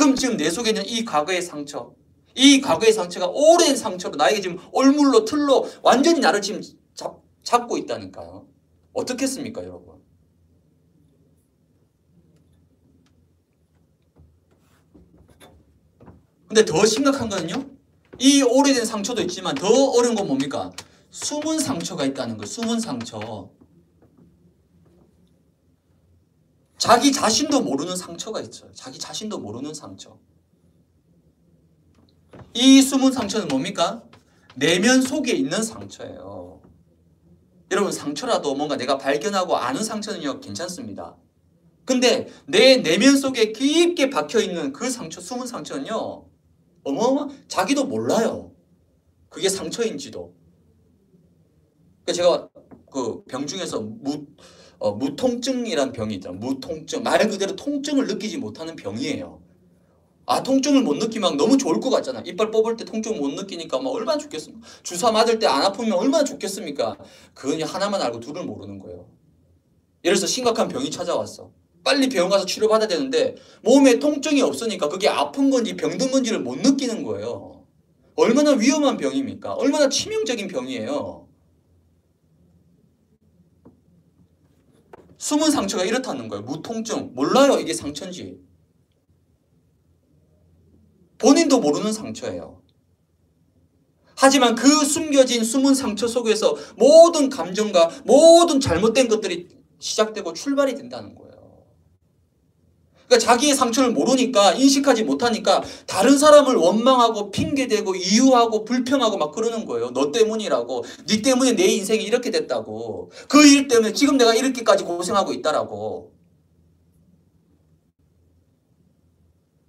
그럼 지금 내 속에 있는 이 과거의 상처, 이 과거의 상처가 오랜 상처로 나에게 지금 올물로 틀로 완전히 나를 지금 잡, 잡고 있다니까요. 어떻겠습니까, 여러분? 근데 더 심각한 거는요. 이 오래된 상처도 있지만 더 어려운 건 뭡니까? 숨은 상처가 있다는 거예요. 숨은 상처. 자기 자신도 모르는 상처가 있어요. 자기 자신도 모르는 상처. 이 숨은 상처는 뭡니까? 내면 속에 있는 상처예요. 여러분 상처라도 뭔가 내가 발견하고 아는 상처는요 괜찮습니다. 근데 내 내면 속에 깊게 박혀 있는 그 상처, 숨은 상처는요 어마어마 자기도 몰라요. 그게 상처인지도. 제가 그 병 중에서 무 어, 무통증이란 병이 있더라. 무통증. 말 그대로 통증을 느끼지 못하는 병이에요. 아 통증을 못 느끼면 너무 좋을 것 같잖아. 이빨 뽑을 때 통증 못 느끼니까 막 얼마나 좋겠습니까? 주사 맞을 때 안 아프면 얼마나 좋겠습니까? 그건 하나만 알고 둘을 모르는 거예요. 예를 들어서 심각한 병이 찾아왔어. 빨리 병원 가서 치료받아야 되는데 몸에 통증이 없으니까 그게 아픈 건지 병든 건지를 못 느끼는 거예요. 얼마나 위험한 병입니까? 얼마나 치명적인 병이에요. 숨은 상처가 이렇다는 거예요. 무통증. 몰라요. 이게 상처인지. 본인도 모르는 상처예요. 하지만 그 숨겨진 숨은 상처 속에서 모든 감정과 모든 잘못된 것들이 시작되고 출발이 된다는 거예요. 그러니까 자기의 상처를 모르니까 인식하지 못하니까 다른 사람을 원망하고 핑계대고 이유하고 불평하고 막 그러는 거예요. 너 때문이라고. 네 때문에 내 인생이 이렇게 됐다고. 그 일 때문에 지금 내가 이렇게까지 고생하고 있다라고.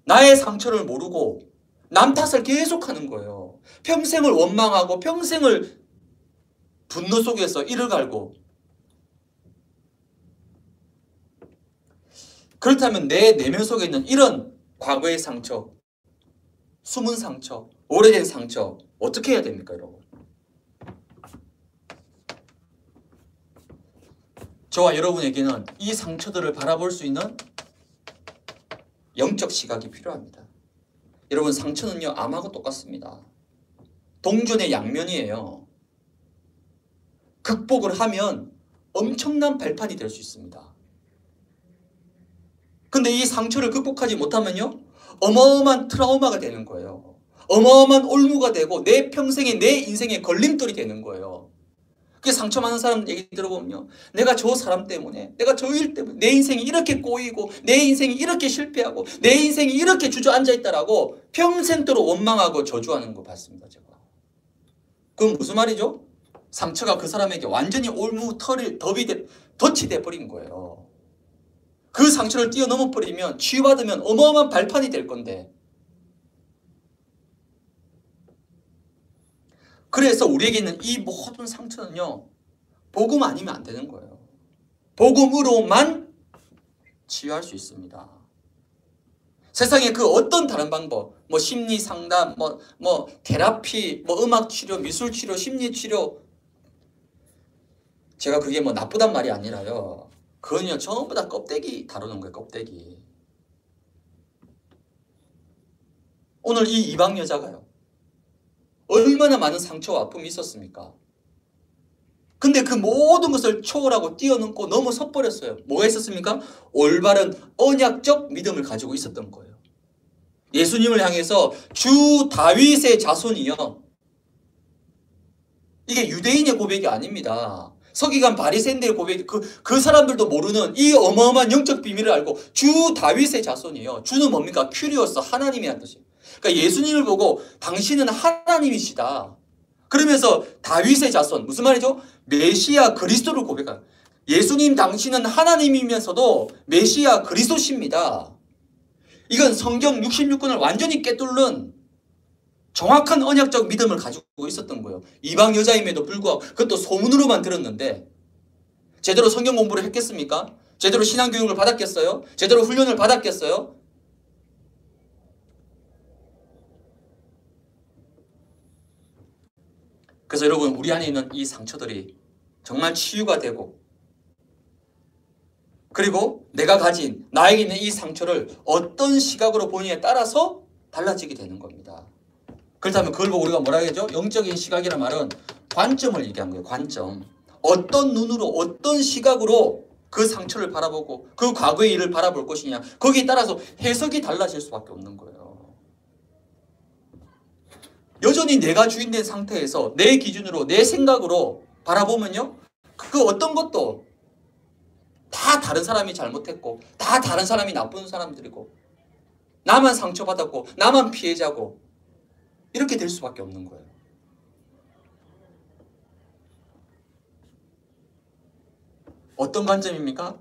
나의 상처를 모르고 남 탓을 계속하는 거예요. 평생을 원망하고 평생을 분노 속에서 이를 갈고 그렇다면 내 내면 속에 있는 이런 과거의 상처, 숨은 상처, 오래된 상처 어떻게 해야 됩니까, 여러분? 저와 여러분에게는 이 상처들을 바라볼 수 있는 영적 시각이 필요합니다. 여러분 상처는요 암하고 똑같습니다. 동전의 양면이에요. 그 극복을 하면 엄청난 발판이 될 수 있습니다. 근데 이 상처를 극복하지 못하면요. 어마어마한 트라우마가 되는 거예요. 어마어마한 올무가 되고 내 평생에 내 인생의 걸림돌이 되는 거예요. 그 상처 많은 사람 얘기 들어보면요. 내가 저 사람 때문에, 내가 저 일 때문에 내 인생이 이렇게 꼬이고 내 인생이 이렇게 실패하고 내 인생이 이렇게 주저앉아 있다라고 평생도록 원망하고 저주하는 거 봤습니다. 제가. 그건 무슨 말이죠? 상처가 그 사람에게 완전히 올무 털이 덫이 돼, 덫이 돼 버린 거예요. 그 상처를 뛰어넘어 버리면 치유받으면 어마어마한 발판이 될 건데 그래서 우리에게 있는 이 모든 상처는요, 복음 아니면 안 되는 거예요. 복음으로만 치유할 수 있습니다. 세상에 그 어떤 다른 방법, 뭐 심리 상담, 뭐, 뭐 테라피, 뭐 음악 치료, 미술 치료, 심리 치료, 제가 그게 뭐 나쁘단 말이 아니라요. 그건요, 전부 다 껍데기 다루는 거예요, 껍데기. 오늘 이 이방 여자가요. 얼마나 많은 상처와 아픔이 있었습니까? 근데 그 모든 것을 초월하고 뛰어넘고 넘어서 버렸어요. 뭐가 있었습니까? 올바른 언약적 믿음을 가지고 있었던 거예요. 예수님을 향해서 주 다윗의 자손이요. 이게 유대인의 고백이 아닙니다. 서기관 바리새인들의 고백, 그, 그 사람들도 모르는 이 어마어마한 영적 비밀을 알고 주 다윗의 자손이요. 주는 뭡니까? 큐리오스, 하나님이란 뜻이에요. 그러니까 예수님을 보고 당신은 하나님이시다. 그러면서 다윗의 자손 무슨 말이죠? 메시아 그리스도를 고백한 예수님 당신은 하나님이면서도 메시아 그리스도십니다. 이건 성경 66권을 완전히 꿰뚫는 정확한 언약적 믿음을 가지고 있었던 거예요. 이방 여자임에도 불구하고 그것도 소문으로만 들었는데 제대로 성경 공부를 했겠습니까? 제대로 신앙 교육을 받았겠어요? 제대로 훈련을 받았겠어요? 그래서 여러분 우리 안에 있는 이 상처들이 정말 치유가 되고 그리고 내가 가진 나에게 있는 이 상처를 어떤 시각으로 보느냐에 따라서 달라지게 되는 겁니다. 그렇다면 그걸 보고 우리가 뭐라 하겠죠? 영적인 시각이란 말은 관점을 얘기한 거예요. 관점. 어떤 눈으로 어떤 시각으로 그 상처를 바라보고 그 과거의 일을 바라볼 것이냐 거기에 따라서 해석이 달라질 수밖에 없는 거예요. 여전히 내가 주인된 상태에서 내 기준으로 내 생각으로 바라보면요. 그 어떤 것도 다 다른 사람이 잘못했고 다 다른 사람이 나쁜 사람들이고 나만 상처받았고 나만 피해자고 이렇게 될 수밖에 없는 거예요. 어떤 관점입니까?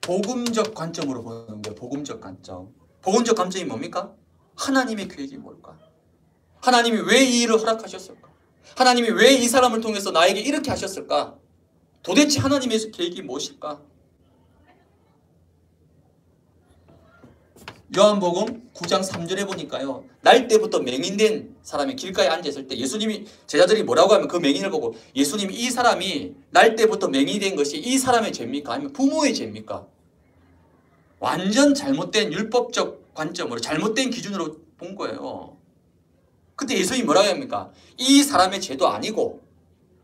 복음적 관점으로 보는 거예요. 복음적 관점. 복음적 관점이 뭡니까? 하나님의 계획이 뭘까? 하나님이 왜 이 일을 허락하셨을까? 하나님이 왜 이 사람을 통해서 나에게 이렇게 하셨을까? 도대체 하나님의 계획이 무엇일까? 요한복음 9장 3절에 보니까요. 날 때부터 맹인된 사람이 길가에 앉아 있을 때 예수님이 제자들이 뭐라고 하면 그 맹인을 보고 예수님 이 사람이 날 때부터 맹인이 된 것이 이 사람의 죄입니까? 아니면 부모의 죄입니까? 완전 잘못된 율법적 관점으로 잘못된 기준으로 본 거예요. 근데 예수님이 뭐라고 합니까? 이 사람의 죄도 아니고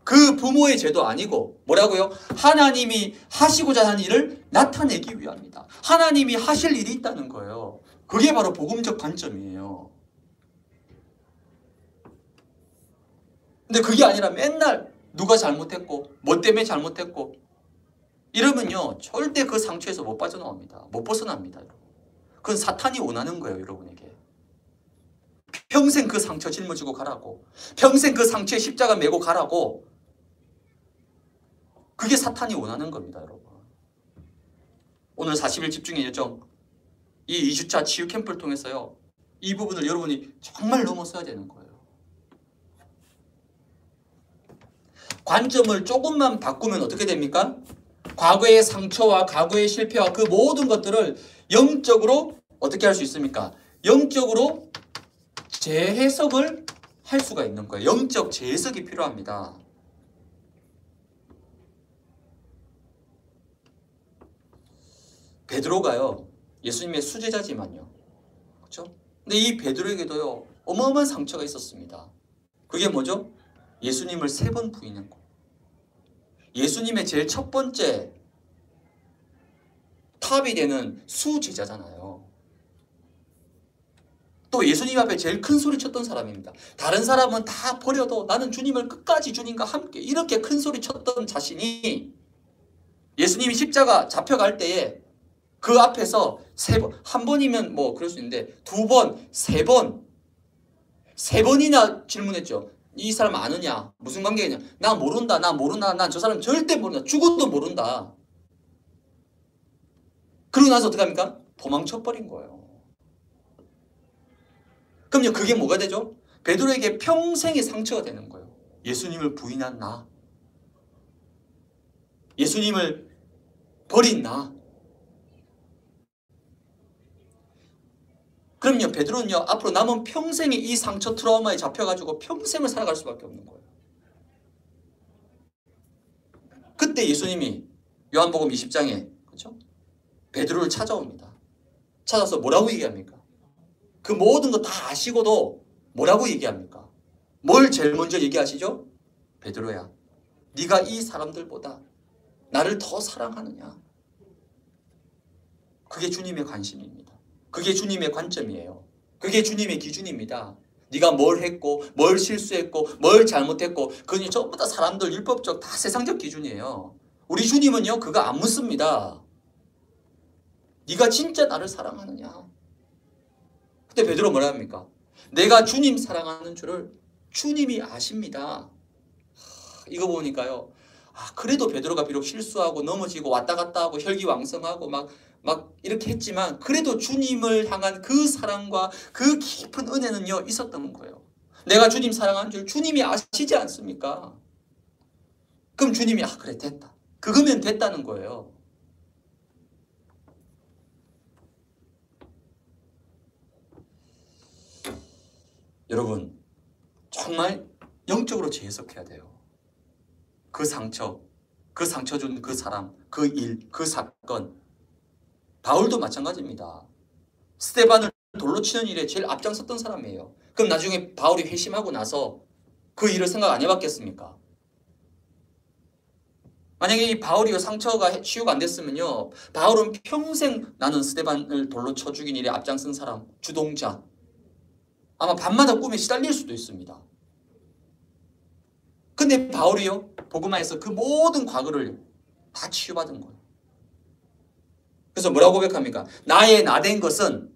그 부모의 죄도 아니고 뭐라고요? 하나님이 하시고자 하는 일을 나타내기 위함이다. 하나님이 하실 일이 있다는 거예요. 그게 바로 복음적 관점이에요. 근데 그게 아니라 맨날 누가 잘못했고 뭐 때문에 잘못했고 이러면요 절대 그 상처에서 못 빠져나옵니다. 못 벗어납니다. 그건 사탄이 원하는 거예요 여러분에게. 평생 그 상처 짊어지고 가라고. 평생 그 상처에 십자가 메고 가라고. 그게 사탄이 원하는 겁니다, 여러분. 오늘 40일 집중의 요정, 이 2주차 치유 캠프를 통해서요. 이 부분을 여러분이 정말 넘어서야 되는 거예요. 관점을 조금만 바꾸면 어떻게 됩니까? 과거의 상처와 과거의 실패와 그 모든 것들을 영적으로 어떻게 할 수 있습니까? 영적으로 재해석을 할 수가 있는 거예요. 영적 재해석이 필요합니다. 베드로가요. 예수님의 수제자지만요. 그렇죠? 근데 이 베드로에게도요. 어마어마한 상처가 있었습니다. 그게 뭐죠? 예수님을 세 번 부인한 거. 예수님의 제일 첫 번째 탑이 되는 수제자잖아요. 또 예수님 앞에 제일 큰 소리 쳤던 사람입니다. 다른 사람은 다 버려도 나는 주님을 끝까지 주님과 함께 이렇게 큰 소리 쳤던 자신이 예수님이 십자가 잡혀갈 때에 그 앞에서 세 번, 한 번이면 뭐 그럴 수 있는데 두 번, 세 번, 세 번이나 질문했죠. 이 사람 아느냐? 무슨 관계냐? 나 모른다. 나 모른다. 난 저 사람 절대 모른다. 죽어도 모른다. 그러고 나서 어떻게 합니까? 도망쳐버린 거예요. 그럼요, 그게 뭐가 되죠? 베드로에게 평생의 상처가 되는 거예요. 예수님을 부인한 나. 예수님을 버린 나. 그럼요, 베드로는요, 앞으로 남은 평생의 이 상처 트라우마에 잡혀가지고 평생을 살아갈 수밖에 없는 거예요. 그때 예수님이 요한복음 20장에, 그렇죠? 베드로를 찾아옵니다. 찾아서 뭐라고 얘기합니까? 그 모든 거 다 아시고도 뭐라고 얘기합니까? 뭘 제일 먼저 얘기하시죠? 베드로야, 네가 이 사람들보다 나를 더 사랑하느냐? 그게 주님의 관심입니다. 그게 주님의 관점이에요. 그게 주님의 기준입니다. 네가 뭘 했고 뭘 실수했고 뭘 잘못했고 그건 전부 다 사람들 율법적 다 세상적 기준이에요. 우리 주님은요 그거 안 묻습니다. 네가 진짜 나를 사랑하느냐? 그때 베드로 뭐라 합니까? 내가 주님 사랑하는 줄을 주님이 아십니다. 이거 보니까요. 아, 그래도 베드로가 비록 실수하고 넘어지고 왔다 갔다 하고 혈기왕성하고 막 막 이렇게 했지만 그래도 주님을 향한 그 사랑과 그 깊은 은혜는요 있었던 거예요. 내가 주님 사랑하는 줄 주님이 아시지 않습니까? 그럼 주님이 아 그래 됐다. 그거면 됐다는 거예요. 여러분 정말 영적으로 재해석해야 돼요. 그 상처, 그 상처 준 그 사람, 그 일, 그 사건 바울도 마찬가지입니다. 스테반을 돌로 치는 일에 제일 앞장섰던 사람이에요. 그럼 나중에 바울이 회심하고 나서 그 일을 생각 안 해봤겠습니까? 만약에 이 바울이 상처가 치유가 안 됐으면요. 바울은 평생 나는 스테반을 돌로 쳐 죽인 일에 앞장선 사람, 주동자. 아마 밤마다 꿈에 시달릴 수도 있습니다. 근데 바울이요. 복음화에서 그 모든 과거를 다 치유받은 거예요. 그래서 뭐라고 고백합니까? 나의 나된 것은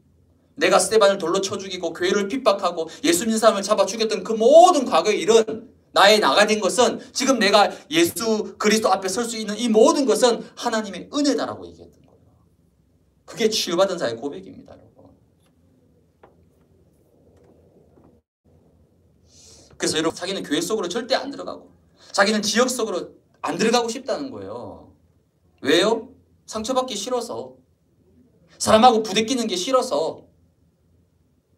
내가 스테반을 돌로 쳐 죽이고 교회를 핍박하고 예수 믿는 사람을 잡아 죽였던 그 모든 과거의 일은 나의 나가 된 것은 지금 내가 예수 그리스도 앞에 설 수 있는 이 모든 것은 하나님의 은혜다라고 얘기했던 거예요. 그게 치유받은 자의 고백입니다. 그래서 여러분 자기는 교회 속으로 절대 안 들어가고 자기는 지역 속으로 안 들어가고 싶다는 거예요. 왜요? 상처받기 싫어서 사람하고 부대끼는 게 싫어서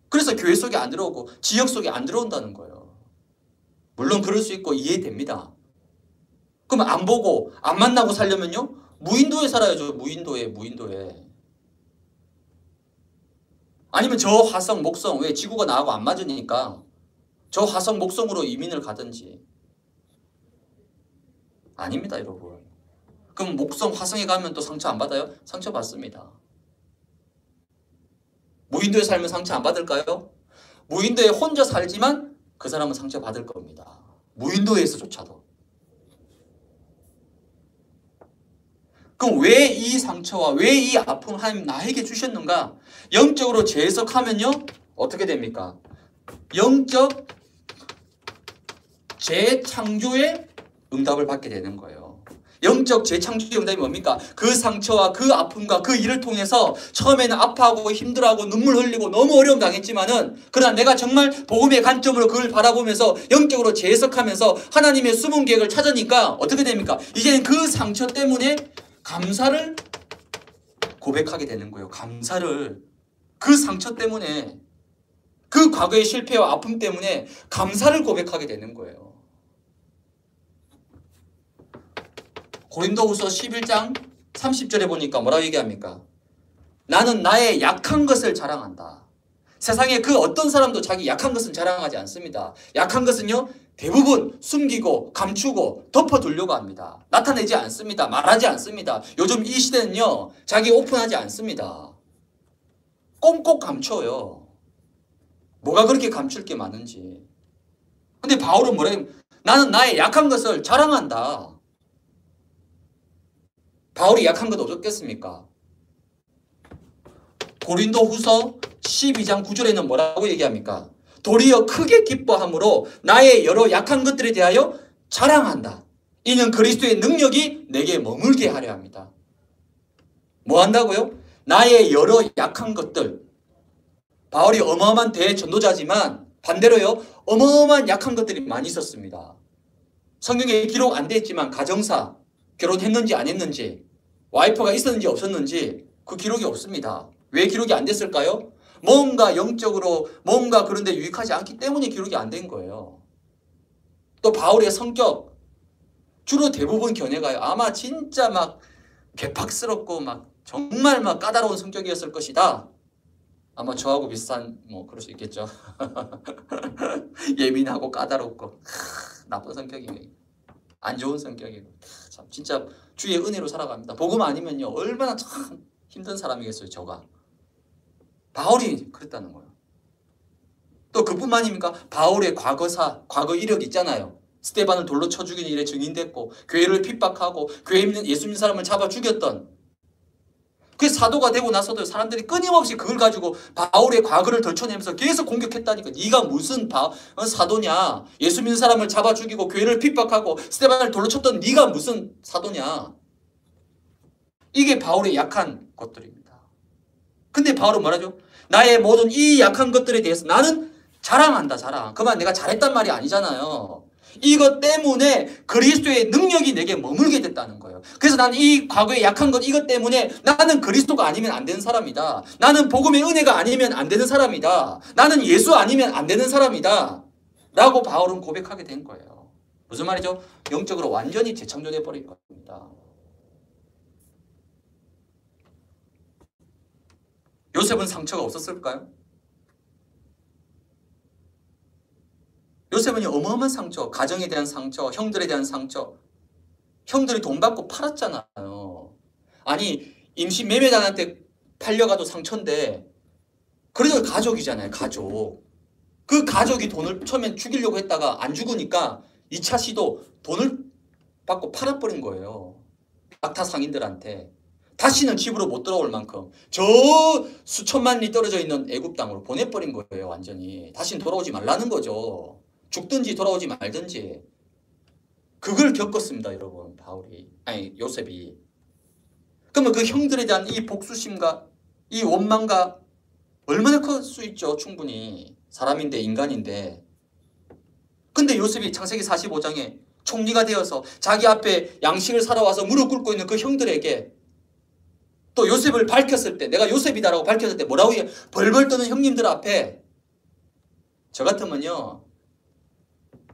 그래서 교회 속에 안 들어오고 지역 속에 안 들어온다는 거예요. 물론 그럴 수 있고 이해됩니다. 그럼 안 보고 안 만나고 살려면요? 무인도에 살아야죠. 무인도에 무인도에. 아니면 저 화성 목성 왜 지구가 나하고 안 맞으니까 저 화성 목성으로 이민을 가든지 아닙니다, 여러분. 그럼 목성 화성에 가면 또 상처 안 받아요? 상처 받습니다. 무인도에 살면 상처 안 받을까요? 무인도에 혼자 살지만 그 사람은 상처 받을 겁니다. 무인도에서조차도. 그럼 왜 이 상처와 왜 이 아픔 하나님 나에게 주셨는가? 영적으로 재해석하면요. 어떻게 됩니까? 영적 재창조의 응답을 받게 되는 거예요. 영적 재창조 정답이 뭡니까? 그 상처와 그 아픔과 그 일을 통해서 처음에는 아파하고 힘들어하고 눈물 흘리고 너무 어려움 당했지만은 그러나 내가 정말 복음의 관점으로 그걸 바라보면서 영적으로 재해석하면서 하나님의 숨은 계획을 찾으니까 어떻게 됩니까? 이제는 그 상처 때문에 감사를 고백하게 되는 거예요. 감사를 그 상처 때문에 그 과거의 실패와 아픔 때문에 감사를 고백하게 되는 거예요. 고린도후서 11장 30절에 보니까 뭐라고 얘기합니까? 나는 나의 약한 것을 자랑한다. 세상에 그 어떤 사람도 자기 약한 것은 자랑하지 않습니다. 약한 것은요, 대부분 숨기고 감추고 덮어두려고 합니다. 나타내지 않습니다. 말하지 않습니다. 요즘 이 시대는요, 자기 오픈하지 않습니다. 꼼꼼 감춰요. 뭐가 그렇게 감출 게 많은지. 근데 바울은 면 나는 나의 약한 것을 자랑한다. 바울이 약한 것 없었겠습니까? 고린도 후서 12장 9절에는 뭐라고 얘기합니까? 도리어 크게 기뻐함으로 나의 여러 약한 것들에 대하여 자랑한다. 이는 그리스도의 능력이 내게 머물게 하려 합니다. 뭐 한다고요? 나의 여러 약한 것들. 바울이 어마어마한 대전도자지만 반대로요. 어마어마한 약한 것들이 많이 있었습니다. 성경에 기록 안 돼 있지만 가정사 결혼했는지 안 했는지 와이프가 있었는지 없었는지 그 기록이 없습니다. 왜 기록이 안 됐을까요? 뭔가 영적으로 뭔가 그런데 유익하지 않기 때문에 기록이 안 된 거예요. 또 바울의 성격 주로 대부분 견해가요. 아마 진짜 막 개팍스럽고 막 정말 막 까다로운 성격이었을 것이다. 아마 저하고 비슷한 뭐 그럴 수 있겠죠. 예민하고 까다롭고 나쁜 성격이에요. 안 좋은 성격이고 참 진짜 주의 은혜로 살아갑니다. 복음 아니면요 얼마나 참 힘든 사람이겠어요 저가. 바울이 그랬다는 거예요. 또 그뿐만입니까? 바울의 과거사, 과거 이력 있잖아요. 스테반을 돌로 쳐 죽이는 일에 증인됐고 교회를 핍박하고 교회 있는 예수 믿는 사람을 잡아 죽였던 그 사도가 되고 나서도 사람들이 끊임없이 그걸 가지고 바울의 과거를 덜쳐내면서 계속 공격했다니까. 네가 무슨 바, 어, 사도냐? 예수 믿는 사람을 잡아 죽이고 교회를 핍박하고 스테반을 돌로 쳤던 네가 무슨 사도냐? 이게 바울의 약한 것들입니다. 근데 바울은 말하죠. 나의 모든 이 약한 것들에 대해서 나는 자랑한다 자랑. 그만 내가 잘했단 말이 아니잖아요. 이것 때문에 그리스도의 능력이 내게 머물게 됐다는 거예요. 그래서 나는 이 과거의 약한 것 이것 때문에 나는 그리스도가 아니면 안 되는 사람이다. 나는 복음의 은혜가 아니면 안 되는 사람이다. 나는 예수 아니면 안 되는 사람이다. 라고 바울은 고백하게 된 거예요. 무슨 말이죠? 영적으로 완전히 재창조돼 버린 겁니다. 요셉은 상처가 없었을까요? 요셉은 어마어마한 상처, 가정에 대한 상처, 형들에 대한 상처. 형들이 돈 받고 팔았잖아요. 아니 임시 매매단한테 팔려가도 상처인데 그래도 가족이잖아요. 가족. 그 가족이 돈을 처음엔 죽이려고 했다가 안 죽으니까 2차 시도 돈을 받고 팔아버린 거예요. 악타 상인들한테. 다시는 집으로 못 들어올 만큼 저 수천만 리 떨어져 있는 애굽 땅으로 보내버린 거예요. 완전히. 다시는 돌아오지 말라는 거죠. 죽든지 돌아오지 말든지 그걸 겪었습니다, 여러분. 바울이 아니 요셉이. 그러면 그 형들에 대한 이 복수심과 이 원망과 얼마나 클 수 있죠, 충분히. 사람인데 인간인데. 근데 요셉이 창세기 45장에 총리가 되어서 자기 앞에 양식을 사러 와서 무릎 꿇고 있는 그 형들에게 또 요셉을 밝혔을 때 내가 요셉이다라고 밝혔을 때 뭐라고 해 벌벌 떠는 형님들 앞에 저 같으면요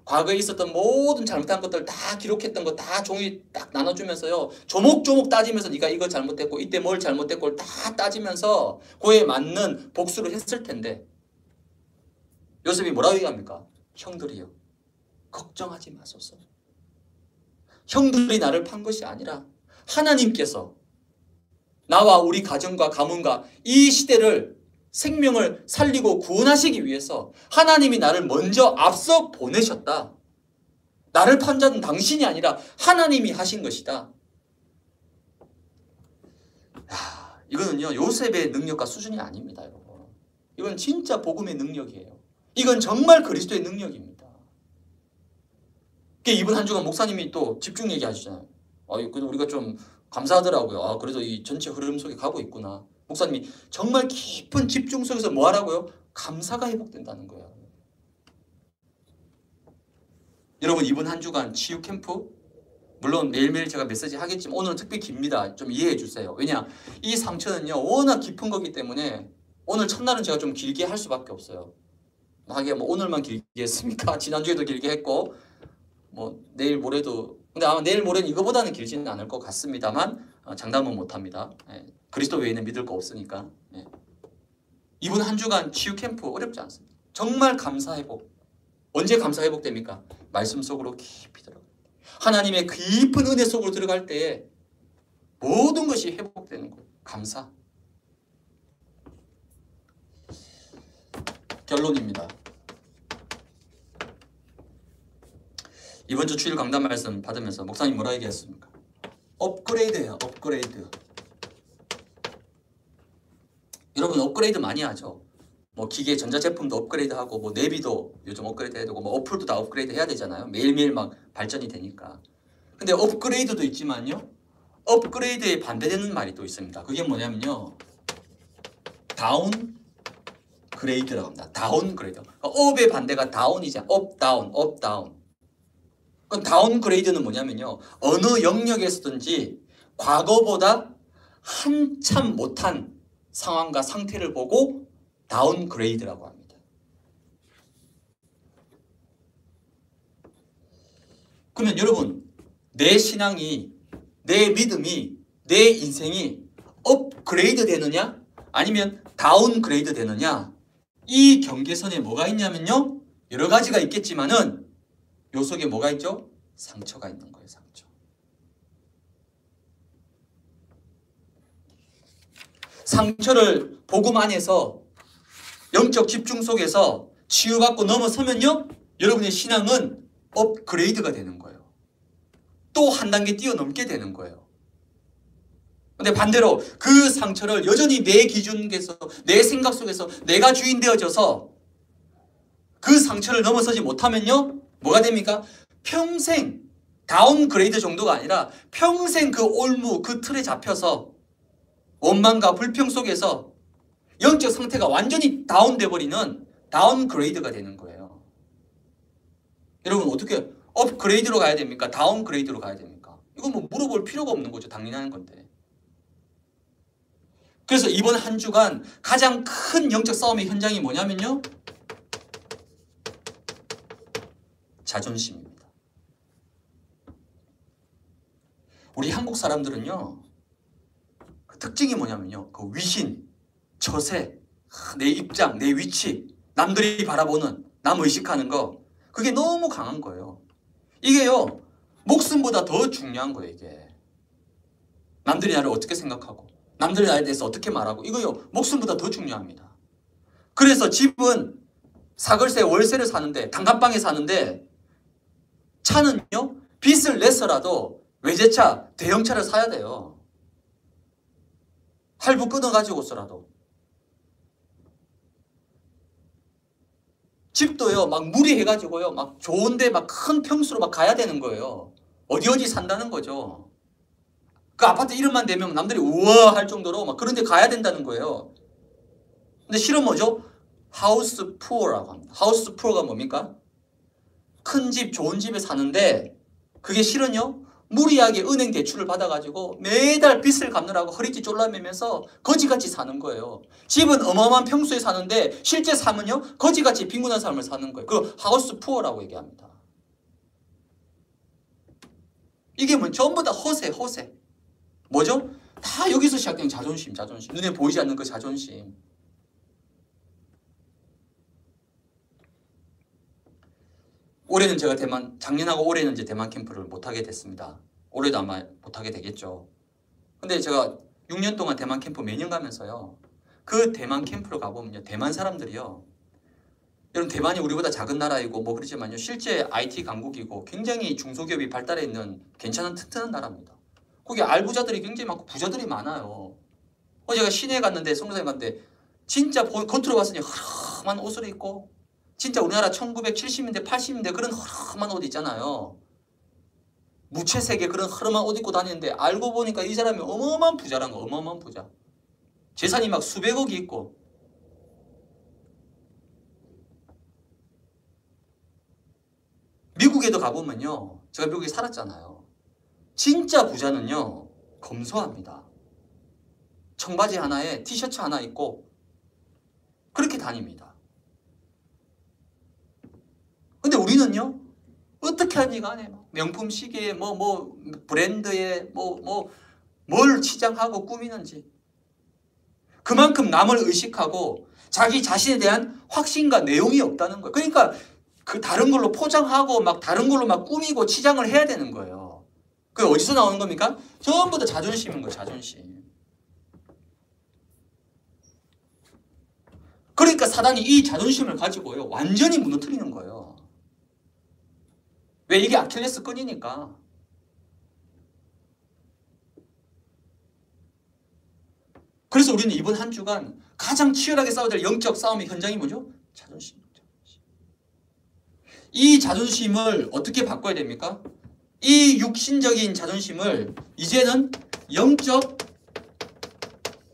과거에 있었던 모든 잘못한 것들 다 기록했던 거 다 종이 딱 나눠주면서요. 조목조목 따지면서 네가 이거 잘못했고 이때 뭘 잘못했고 다 따지면서 그에 맞는 복수를 했을 텐데 요셉이 뭐라고 얘기합니까? 형들이요. 걱정하지 마소서. 형들이 나를 판 것이 아니라 하나님께서 나와 우리 가정과 가문과 이 시대를 생명을 살리고 구원하시기 위해서 하나님이 나를 먼저 앞서 보내셨다. 나를 판자는 당신이 아니라 하나님이 하신 것이다. 야, 이거는요 요셉의 능력과 수준이 아닙니다, 여러분. 이건 진짜 복음의 능력이에요. 이건 정말 그리스도의 능력입니다. 이번 한 주간 목사님이 또 집중 얘기하시잖아요. 아, 그래도 우리가 좀 감사하더라고요. 아, 그래도 이 전체 흐름 속에 가고 있구나. 목사님이 정말 깊은 집중 속에서 뭐 하라고요? 감사가 회복된다는 거예요. 여러분 이번 한 주간 치유 캠프 물론 매일매일 제가 메시지 하겠지만 오늘은 특별히 깁니다. 좀 이해해 주세요. 왜냐 이 상처는요 워낙 깊은 거기 때문에 오늘 첫날은 제가 좀 길게 할 수밖에 없어요. 하게 뭐 오늘만 길게 했습니까? 지난주에도 길게 했고 뭐 내일 모레도 근데 아마 내일 모레는 이거보다는 길지는 않을 것 같습니다만 어, 장담은 못합니다. 예. 그리스도 외에는 믿을 거 없으니까. 예. 이분 한 주간 치유 캠프 어렵지 않습니다. 정말 감사 회복. 언제 감사 회복됩니까? 말씀 속으로 깊이 들어. 하나님의 깊은 은혜 속으로 들어갈 때에 모든 것이 회복되는 거예요. 감사. 결론입니다. 이번 주 주일 강단 말씀 받으면서 목사님 뭐라 얘기했습니까? 업그레이드예요. 업그레이드. 여러분 업그레이드 많이 하죠. 뭐 기계 전자제품도 업그레이드하고 뭐 내비도 요즘 업그레이드 해야 되고 뭐 어플도 다 업그레이드 해야 되잖아요. 매일매일 막 발전이 되니까. 근데 업그레이드도 있지만요. 업그레이드에 반대되는 말이 또 있습니다. 그게 뭐냐면요. downgrade라고 합니다. downgrade. 그러니까 up의 반대가 down이잖아. up down, up down. 그럼 downgrade는 뭐냐면요. 어느 영역에서든지 과거보다 한참 못한 상황과 상태를 보고 downgrade라고 합니다. 그러면 여러분 내 신앙이 내 믿음이 내 인생이 업그레이드 되느냐 아니면 downgrade 되느냐 이 경계선에 뭐가 있냐면요 여러 가지가 있겠지만은 요 속에 뭐가 있죠? 상처가 있는 거예요 상처 상처를 복음 안에서 영적 집중 속에서 치유받고 넘어서면요. 여러분의 신앙은 업그레이드가 되는 거예요. 또 한 단계 뛰어넘게 되는 거예요. 근데 반대로 그 상처를 여전히 내 기준에서 내 생각 속에서 내가 주인 되어져서 그 상처를 넘어서지 못하면요. 뭐가 됩니까? 평생 downgrade 정도가 아니라 평생 그 올무 그 틀에 잡혀서 원망과 불평 속에서 영적 상태가 완전히 다운돼 버리는 downgrade가 되는 거예요. 여러분 어떻게 업그레이드로 가야 됩니까? downgrade로 가야 됩니까? 이건 뭐 물어볼 필요가 없는 거죠. 당연한 건데. 그래서 이번 한 주간 가장 큰 영적 싸움의 현장이 뭐냐면요. 자존심입니다. 우리 한국 사람들은요. 그 특징이 뭐냐면요. 그 위신, 처세, 내 입장, 내 위치, 남들이 바라보는, 남 의식하는 거 그게 너무 강한 거예요. 이게요. 목숨보다 더 중요한 거예요, 이게. 남들이 나를 어떻게 생각하고 남들이 나에 대해서 어떻게 말하고 이거요. 목숨보다 더 중요합니다. 그래서 집은 사글세 월세를 사는데 단칸방에 사는데 차는요. 빚을 내서라도 외제차, 대형차를 사야 돼요. 할부 끊어가지고서라도. 집도요, 막 무리해가지고요, 막 좋은데 막 큰 평수로 막 가야 되는 거예요. 어디 어디 산다는 거죠. 그 아파트 이름만 대면 남들이 우와 할 정도로 막 그런 데 가야 된다는 거예요. 근데 실은 뭐죠? 하우스 푸어라고 합니다. 하우스 푸어가 뭡니까? 큰 집, 좋은 집에 사는데 그게 실은요? 무리하게 은행 대출을 받아가지고 매달 빚을 갚느라고 허리띠 졸라매면서 거지같이 사는 거예요. 집은 어마어마한 평수에 사는데 실제 삶은요 거지같이 빈곤한 삶을 사는 거예요. 그 하우스 푸어라고 얘기합니다. 이게 뭐 전부 다 허세, 허세. 뭐죠? 다 여기서 시작된 자존심, 자존심. 눈에 보이지 않는 그 자존심. 올해는 제가 대만 작년하고 올해는 이제 대만 캠프를 못 하게 됐습니다. 올해도 아마 못 하게 되겠죠. 근데 제가 6년 동안 대만 캠프 매년 가면서요. 그 대만 캠프를 가보면요. 대만 사람들이요. 여러분 대만이 우리보다 작은 나라이고 뭐 그렇지만요. 실제 IT 강국이고 굉장히 중소기업이 발달해 있는 괜찮은 튼튼한 나라입니다. 거기 알부자들이 굉장히 많고 부자들이 많아요. 어제가 시내에 갔는데 성사에 갔는데 진짜 겉으로 봤으니 허름한 옷을 입고 진짜 우리나라 1970년대, 80년대 그런 허름한 옷 있잖아요. 무채색의 그런 허름한 옷 입고 다니는데 알고 보니까 이 사람이 어마어마한 부자란 거, 어마어마한 부자. 재산이 막 수백억이 있고. 미국에도 가보면요. 제가 미국에 살았잖아요. 진짜 부자는요. 검소합니다. 청바지 하나에 티셔츠 하나 입고 그렇게 다닙니다. 근데 우리는요. 어떻게 하니 간에 명품 시계에 뭐 뭐 브랜드에 뭐 뭐 뭘 치장하고 꾸미는지 그만큼 남을 의식하고 자기 자신에 대한 확신과 내용이 없다는 거예요. 그러니까 그 다른 걸로 포장하고 막 다른 걸로 막 꾸미고 치장을 해야 되는 거예요. 그게 어디서 나오는 겁니까? 전부 다 자존심인 거예요, 자존심. 그러니까 사단이 이 자존심을 가지고요, 완전히 무너뜨리는 거예요. 왜 이게 아킬레스 끈이니까. 그래서 우리는 이번 한 주간 가장 치열하게 싸워야 될 영적 싸움의 현장이 뭐죠? 자존심. 이 자존심을 어떻게 바꿔야 됩니까? 이 육신적인 자존심을 이제는 영적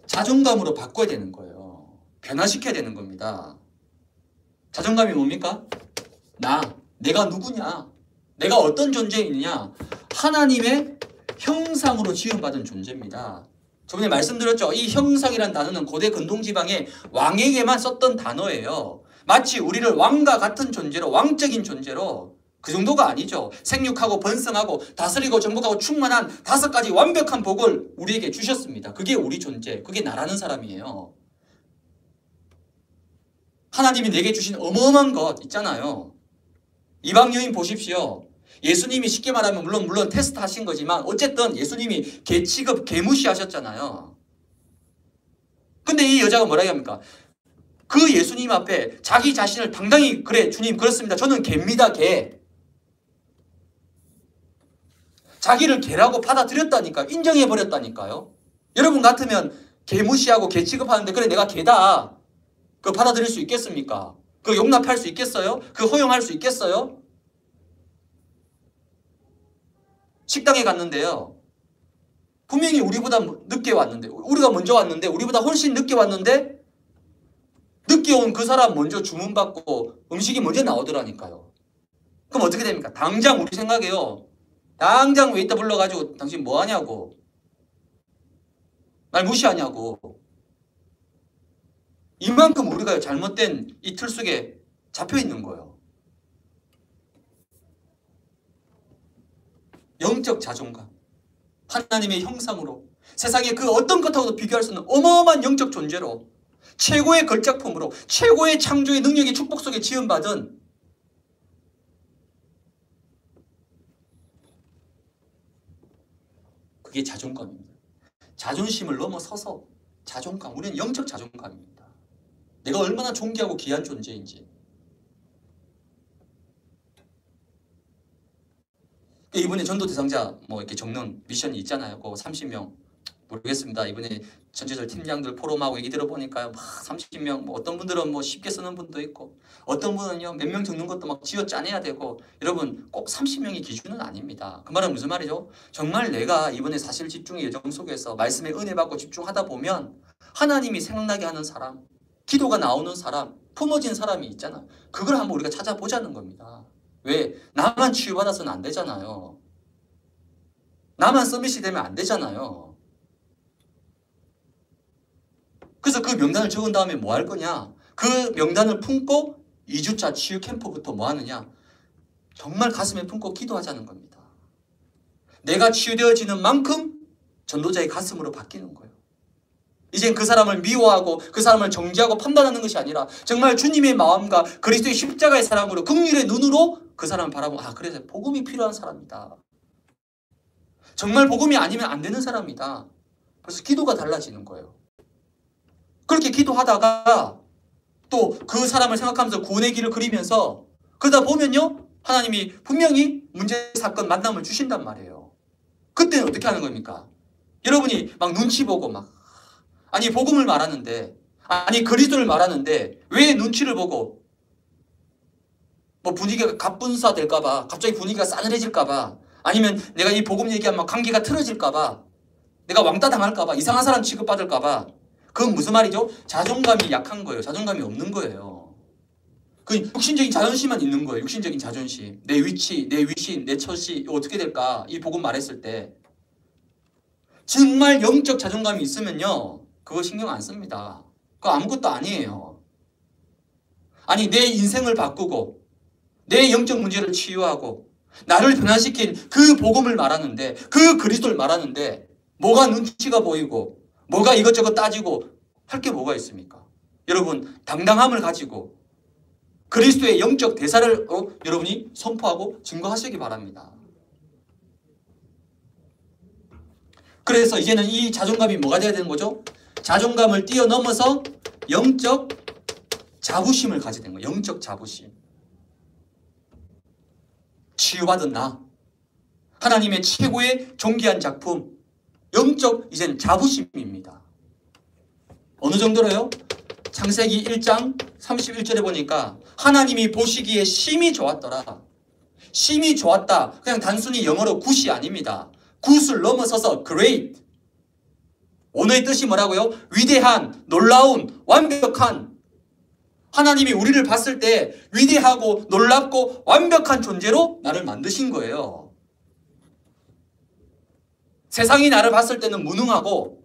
자존감으로 바꿔야 되는 거예요. 변화시켜야 되는 겁니다. 자존감이 뭡니까? 나, 내가 누구냐? 내가 어떤 존재이냐? 하나님의 형상으로 지음받은 존재입니다. 저번에 말씀드렸죠. 이 형상이란 단어는 고대 근동지방의 왕에게만 썼던 단어예요. 마치 우리를 왕과 같은 존재로 왕적인 존재로 그 정도가 아니죠. 생육하고 번성하고 다스리고 정복하고 충만한 다섯 가지 완벽한 복을 우리에게 주셨습니다. 그게 우리 존재, 그게 나라는 사람이에요. 하나님이 내게 주신 어마어마한 것 있잖아요. 이방 여인 보십시오. 예수님이 쉽게 말하면 물론 물론 테스트 하신 거지만 어쨌든 예수님이 개 취급 개무시 하셨잖아요. 근데 이 여자가 뭐라 합니까? 그 예수님 앞에 자기 자신을 당당히 그래 주님 그렇습니다. 저는 개입니다 개. 자기를 개라고 받아들였다니까 인정해 버렸다니까요. 여러분 같으면 개 무시하고 개 취급하는데 그래 내가 개다. 그 받아들일 수 있겠습니까? 그 용납할 수 있겠어요? 그 허용할 수 있겠어요? 식당에 갔는데요. 분명히 우리보다 늦게 왔는데, 우리가 먼저 왔는데, 우리보다 훨씬 늦게 왔는데, 늦게 온 그 사람 먼저 주문받고 음식이 먼저 나오더라니까요. 그럼 어떻게 됩니까? 당장 우리 생각에요. 당장 웨이터 불러가지고 당신 뭐 하냐고. 날 무시하냐고. 이만큼 우리가 잘못된 이 틀 속에 잡혀 있는 거예요. 영적 자존감, 하나님의 형상으로 세상의 그 어떤 것하고도 비교할 수 없는 어마어마한 영적 존재로 최고의 걸작품으로 최고의 창조의 능력의 축복 속에 지음받은 그게 자존감입니다. 자존심을 넘어서서 자존감, 우리는 영적 자존감입니다. 내가 얼마나 존귀하고 귀한 존재인지 이번에 전도 대상자 뭐 이렇게 적는 미션이 있잖아요. 그 30명 모르겠습니다. 이번에 전체적 팀장들 포럼하고 얘기 들어보니까 막 30명 뭐 어떤 분들은 뭐 쉽게 쓰는 분도 있고 어떤 분은요 몇 명 적는 것도 막 쥐어 짜내야 되고 여러분 꼭 30명이 기준은 아닙니다. 그 말은 무슨 말이죠? 정말 내가 이번에 사실 집중의 여정 속에서 말씀에 은혜 받고 집중하다 보면 하나님이 생각나게 하는 사람 기도가 나오는 사람 품어진 사람이 있잖아. 그걸 한번 우리가 찾아보자는 겁니다. 왜? 나만 치유받아서는 안 되잖아요. 나만 서밋이 되면 안 되잖아요. 그래서 그 명단을 적은 다음에 뭐 할 거냐? 그 명단을 품고 2주차 치유 캠프부터 뭐 하느냐? 정말 가슴에 품고 기도하자는 겁니다. 내가 치유되어지는 만큼 전도자의 가슴으로 바뀌는 거예요. 이젠 그 사람을 미워하고 그 사람을 정지하고 판단하는 것이 아니라 정말 주님의 마음과 그리스도의 십자가의 사랑으로 극률의 눈으로 그 사람을 바라보고 아 그래서 복음이 필요한 사람이다. 정말 복음이 아니면 안 되는 사람이다. 그래서 기도가 달라지는 거예요. 그렇게 기도하다가 또 그 사람을 생각하면서 구원의 길을 그리면서 그러다 보면요 하나님이 분명히 문제 사건 만남을 주신단 말이에요. 그때는 어떻게 하는 겁니까? 여러분이 막 눈치 보고 막 아니 복음을 말하는데 아니 그리스도를 말하는데 왜 눈치를 보고 뭐 분위기가 갑분싸 될까봐 갑자기 분위기가 싸늘해질까봐 아니면 내가 이 복음 얘기하면 관계가 틀어질까봐 내가 왕따 당할까봐 이상한 사람 취급받을까봐 그건 무슨 말이죠? 자존감이 약한 거예요. 자존감이 없는 거예요. 그 육신적인 자존심만 있는 거예요. 육신적인 자존심. 내 위치, 내 위신, 내 처시 어떻게 될까? 이 복음 말했을 때 정말 영적 자존감이 있으면요. 그거 신경 안 씁니다. 그거 아무것도 아니에요. 아니 내 인생을 바꾸고 내 영적 문제를 치유하고 나를 변화시킨 그 복음을 말하는데 그 그리스도를 말하는데 뭐가 눈치가 보이고 뭐가 이것저것 따지고 할 게 뭐가 있습니까? 여러분 당당함을 가지고 그리스도의 영적 대사를 어, 여러분이 선포하고 증거하시기 바랍니다. 그래서 이제는 이 자존감이 뭐가 돼야 되는 거죠? 자존감을 뛰어넘어서 영적 자부심을 가지게 된 거예요. 영적 자부심. 치유받은 나. 하나님의 최고의 존귀한 작품. 영적 이젠 자부심입니다. 어느 정도로요? 창세기 1장 31절에 보니까 하나님이 보시기에 심히 좋았더라. 심히 좋았다. 그냥 단순히 영어로 굿이 아닙니다. 굿을 넘어서서 great. 오늘의 뜻이 뭐라고요? 위대한, 놀라운, 완벽한. 하나님이 우리를 봤을 때 위대하고 놀랍고 완벽한 존재로 나를 만드신 거예요. 세상이 나를 봤을 때는 무능하고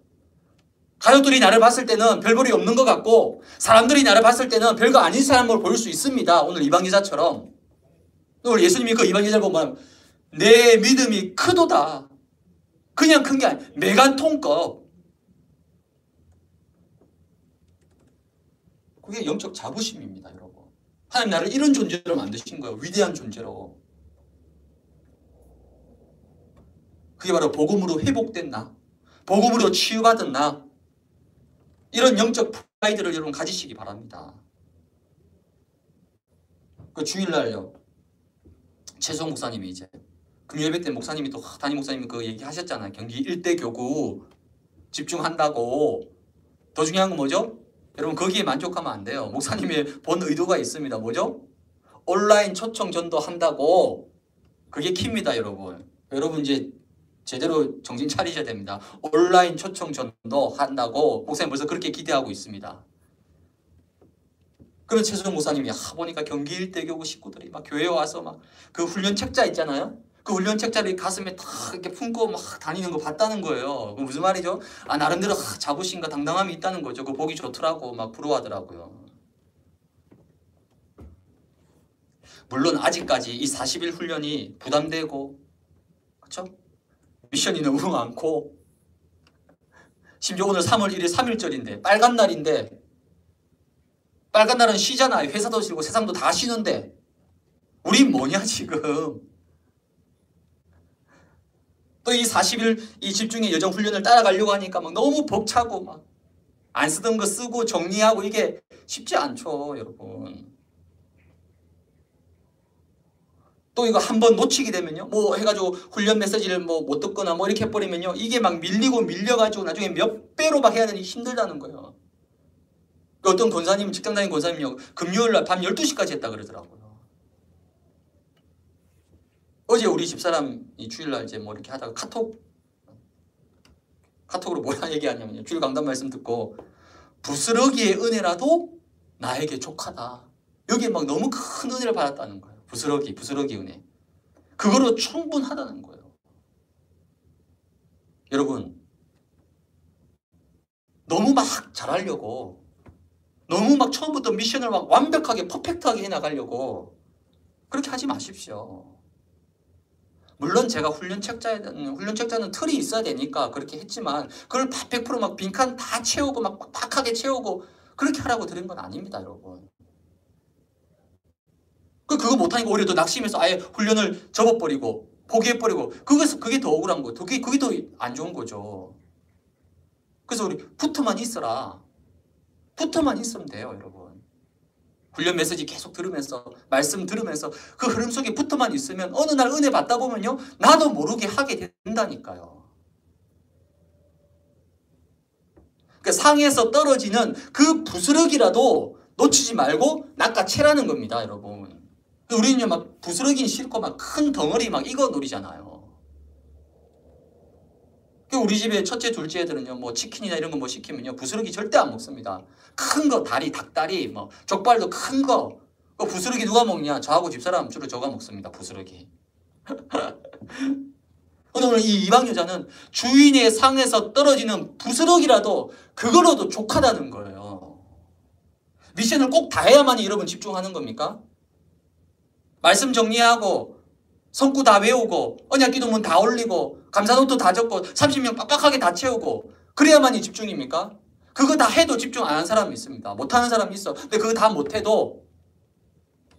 가족들이 나를 봤을 때는 별볼이 없는 것 같고 사람들이 나를 봤을 때는 별거 아닌 사람으로 보일 수 있습니다. 오늘 이방기자처럼. 오늘 예수님이 그 이방기자를 보면 내 믿음이 크도다. 그냥 큰 게 아니야. 메간통급. 그게 영적 자부심입니다, 여러분. 하나님 나를 이런 존재로 만드신 거예요. 위대한 존재로. 그게 바로 복음으로 회복된 나. 복음으로 치유받은 나. 이런 영적 프라이드를 여러분 가지시기 바랍니다. 그 주일날요. 최소 목사님이 이제 금요예배 때 목사님이 또 담임 목사님이 그 얘기하셨잖아요. 경기 일대 교구 집중한다고. 더 중요한 건 뭐죠? 여러분 거기에 만족하면 안 돼요. 목사님의 본 의도가 있습니다. 뭐죠? 온라인 초청 전도 한다고 그게 키입니다, 여러분. 여러분 이제 제대로 정신 차리셔야 됩니다. 온라인 초청 전도 한다고 목사님 벌써 그렇게 기대하고 있습니다. 그러면 최수정 목사님이 아 보니까 경기 일대 교구 식구들이 막 교회에 와서 막 그 훈련 책자 있잖아요. 그 훈련 책자를 가슴에 다 이렇게 품고 막 다니는 거 봤다는 거예요. 그 무슨 말이죠? 아 나름대로 아, 자부심과 당당함이 있다는 거죠. 그 보기 좋더라고 막 부러워하더라고요. 물론 아직까지 이 40일 훈련이 부담되고 그렇죠? 미션이 너무 많고 심지어 오늘 3월 1일 3일절인데 빨간 날인데 빨간 날은 쉬잖아요. 회사도 쉬고 세상도 다 쉬는데 우린 뭐냐 지금 또 이 40일 이 집중의 여정 훈련을 따라가려고 하니까 막 너무 벅차고 막 안 쓰던 거 쓰고 정리하고 이게 쉽지 않죠 여러분 또 이거 한 번 놓치게 되면요. 뭐 해가지고 훈련 메시지를 뭐 못 듣거나 뭐 이렇게 해버리면요. 이게 막 밀리고 밀려가지고 나중에 몇 배로 막 해야 되니 힘들다는 거예요. 그 어떤 권사님, 직장 다닌 권사님요. 금요일 날 밤 12시까지 했다 그러더라고요. 어제 우리 집사람이 주일날 이제 뭐 이렇게 하다가 카톡, 카톡으로 뭐라 얘기하냐면요. 주일 강단 말씀 듣고 부스러기의 은혜라도 나에게 족하다. 여기에 막 너무 큰 은혜를 받았다는 거예요. 부스러기, 부스러기 은혜. 그거로 충분하다는 거예요. 여러분, 너무 막 잘하려고, 너무 막 처음부터 미션을 막 완벽하게, 퍼펙트하게 해나가려고, 그렇게 하지 마십시오. 물론 제가 훈련 책자에 훈련 책자는 틀이 있어야 되니까 그렇게 했지만 그걸 100%막 빈칸 다 채우고 막 빡빡하게 채우고 그렇게 하라고 드린 건 아닙니다, 여러분. 그 그거 못하니까 오히려 더 낙심해서 아예 훈련을 접어버리고 포기해버리고 그것서 그게 더 억울한 거예요. 그게 그게 더 안 좋은 거죠. 그래서 우리 붙어만 있어라. 붙어만 있으면 돼요, 여러분. 훈련 메시지 계속 들으면서 말씀 들으면서 그 흐름 속에 붙어만 있으면 어느 날 은혜 받다 보면요 나도 모르게 하게 된다니까요. 그 상에서 떨어지는 그 부스러기라도 놓치지 말고 낚아채라는 겁니다, 여러분. 우리는 막 부스러기는 싫고 막 큰 덩어리 막 이거 노리잖아요. 그 우리 집에 첫째, 둘째 애들은요, 뭐 치킨이나 이런 거 뭐 시키면요, 부스러기 절대 안 먹습니다. 큰 거, 다리, 닭다리, 뭐 족발도 큰 거. 그 부스러기 누가 먹냐? 저하고 집사람 주로 저가 먹습니다. 부스러기. 오늘 이 이방 여자는 주인의 상에서 떨어지는 부스러기라도 그걸로도 족하다는 거예요. 미션을 꼭 다 해야만이 여러분 집중하는 겁니까? 말씀 정리하고 성구 다 외우고 언약 기도문 다 올리고 감사노트 다 적고 30명 빡빡하게 다 채우고 그래야만이 집중입니까? 그거 다 해도 집중 안 하는 사람이 있습니다. 못하는 사람이 있어. 근데 그거 다 못해도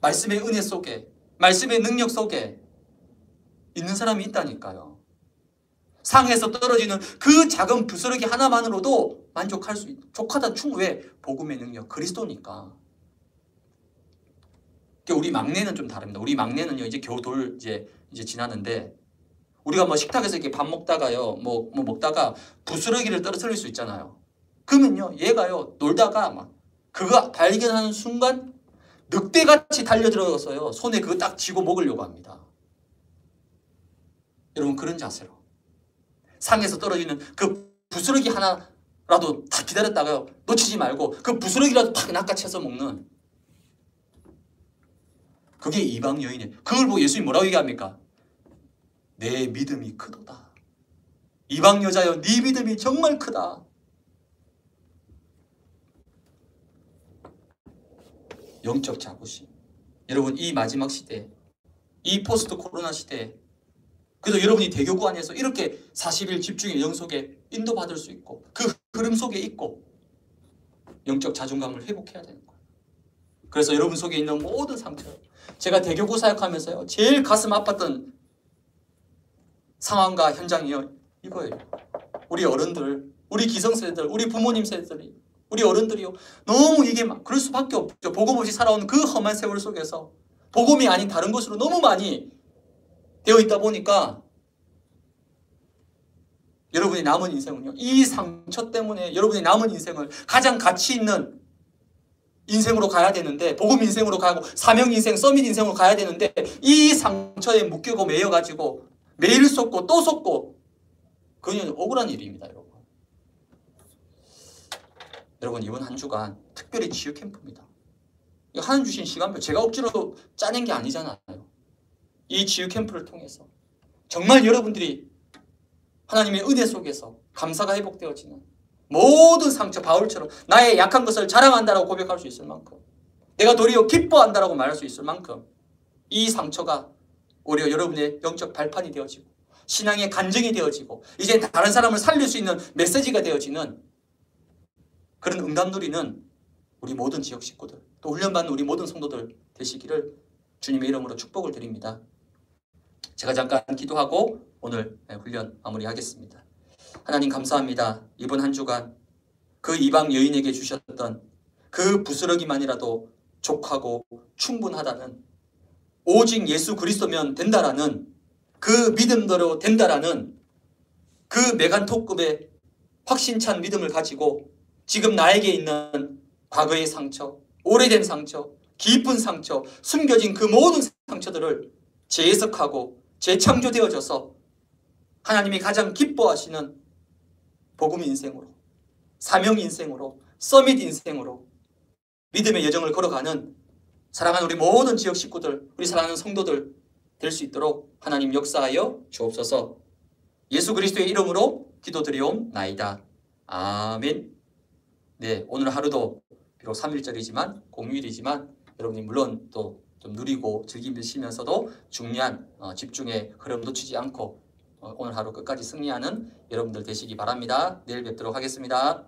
말씀의 은혜 속에 말씀의 능력 속에 있는 사람이 있다니까요. 상에서 떨어지는 그 작은 부스러기 하나만으로도 만족할 수 있, 족하다 충 왜 복음의 능력 그리스도니까. 우리 막내는 좀 다릅니다. 우리 막내는요 이제 겨우 돌 이제 이제 지나는데 우리가 뭐 식탁에서 이렇게 밥 먹다가요 뭐, 뭐 먹다가 부스러기를 떨어뜨릴 수 있잖아요. 그러면요 얘가요 놀다가 막 그거 발견하는 순간 늑대같이 달려들어서요 손에 그거 딱 쥐고 먹으려고 합니다. 여러분 그런 자세로 상에서 떨어지는 그 부스러기 하나라도 다 기다렸다가요 놓치지 말고 그 부스러기라도 탁 낚아채서 먹는 그게 이방 여인이에요. 그걸 보고 예수님 뭐라고 얘기합니까? 내 믿음이 크도다. 이방 여자여 네 믿음이 정말 크다. 영적 자부심. 여러분 이 마지막 시대, 이 포스트 코로나 시대, 그래도 여러분이 대교구 안에서 이렇게 40일 집중의 영속에 인도받을 수 있고 그 흐름 속에 있고 영적 자존감을 회복해야 되는 거예요. 그래서 여러분 속에 있는 모든 상처, 제가 대교구 사역하면서요 제일 가슴 아팠던 상황과 현장이요 이거예요. 우리 어른들, 우리 기성세대들, 우리 부모님 세대들이 우리 어른들이요. 너무 이게 막 그럴 수밖에 없죠. 복음 없이 살아온 그 험한 세월 속에서 복음이 아닌 다른 것으로 너무 많이 되어 있다 보니까 여러분의 남은 인생은요. 이 상처 때문에 여러분의 남은 인생을 가장 가치 있는 인생으로 가야 되는데 복음 인생으로 가고 사명 인생, 서밋 인생으로 가야 되는데 이 상처에 묶이고 매여 가지고 매일 쏟고 또 쏟고 그건 억울한 일입니다, 여러분. 여러분 이번 한 주간 특별히 치유 캠프입니다. 하는 주신 시간표 제가 억지로 짜낸 게 아니잖아요. 이 치유 캠프를 통해서 정말 여러분들이 하나님의 은혜 속에서 감사가 회복되어지는 모든 상처 바울처럼 나의 약한 것을 자랑한다라고 고백할 수 있을 만큼 내가 도리어 기뻐한다라고 말할 수 있을 만큼 이 상처가 오히려 여러분의 영적 발판이 되어지고 신앙의 간증이 되어지고 이제 다른 사람을 살릴 수 있는 메시지가 되어지는 그런 응답 누리는 우리 모든 지역 식구들 또 훈련받는 우리 모든 성도들 되시기를 주님의 이름으로 축복을 드립니다. 제가 잠깐 기도하고 오늘 훈련 마무리하겠습니다. 하나님 감사합니다. 이번 한 주간 그 이방 여인에게 주셨던 그 부스러기만이라도 족하고 충분하다는 오직 예수 그리스도면 된다라는 그 믿음대로 된다라는 그 메간토급의 확신찬 믿음을 가지고 지금 나에게 있는 과거의 상처, 오래된 상처, 깊은 상처, 숨겨진 그 모든 상처들을 재해석하고 재창조되어져서 하나님이 가장 기뻐하시는 복음 인생으로, 사명 인생으로, 서밋 인생으로 믿음의 여정을 걸어가는 사랑하는 우리 모든 지역 식구들, 우리 사랑하는 성도들 될 수 있도록 하나님 역사하여 주옵소서. 예수 그리스도의 이름으로 기도드리옵나이다. 아멘. 네, 오늘 하루도 비록 3일절이지만 공휴일이지만 여러분이 물론 또 좀 누리고 즐기시면서도 중요한 어, 집중의 흐름 놓치지 않고 어, 오늘 하루 끝까지 승리하는 여러분들 되시기 바랍니다. 내일 뵙도록 하겠습니다.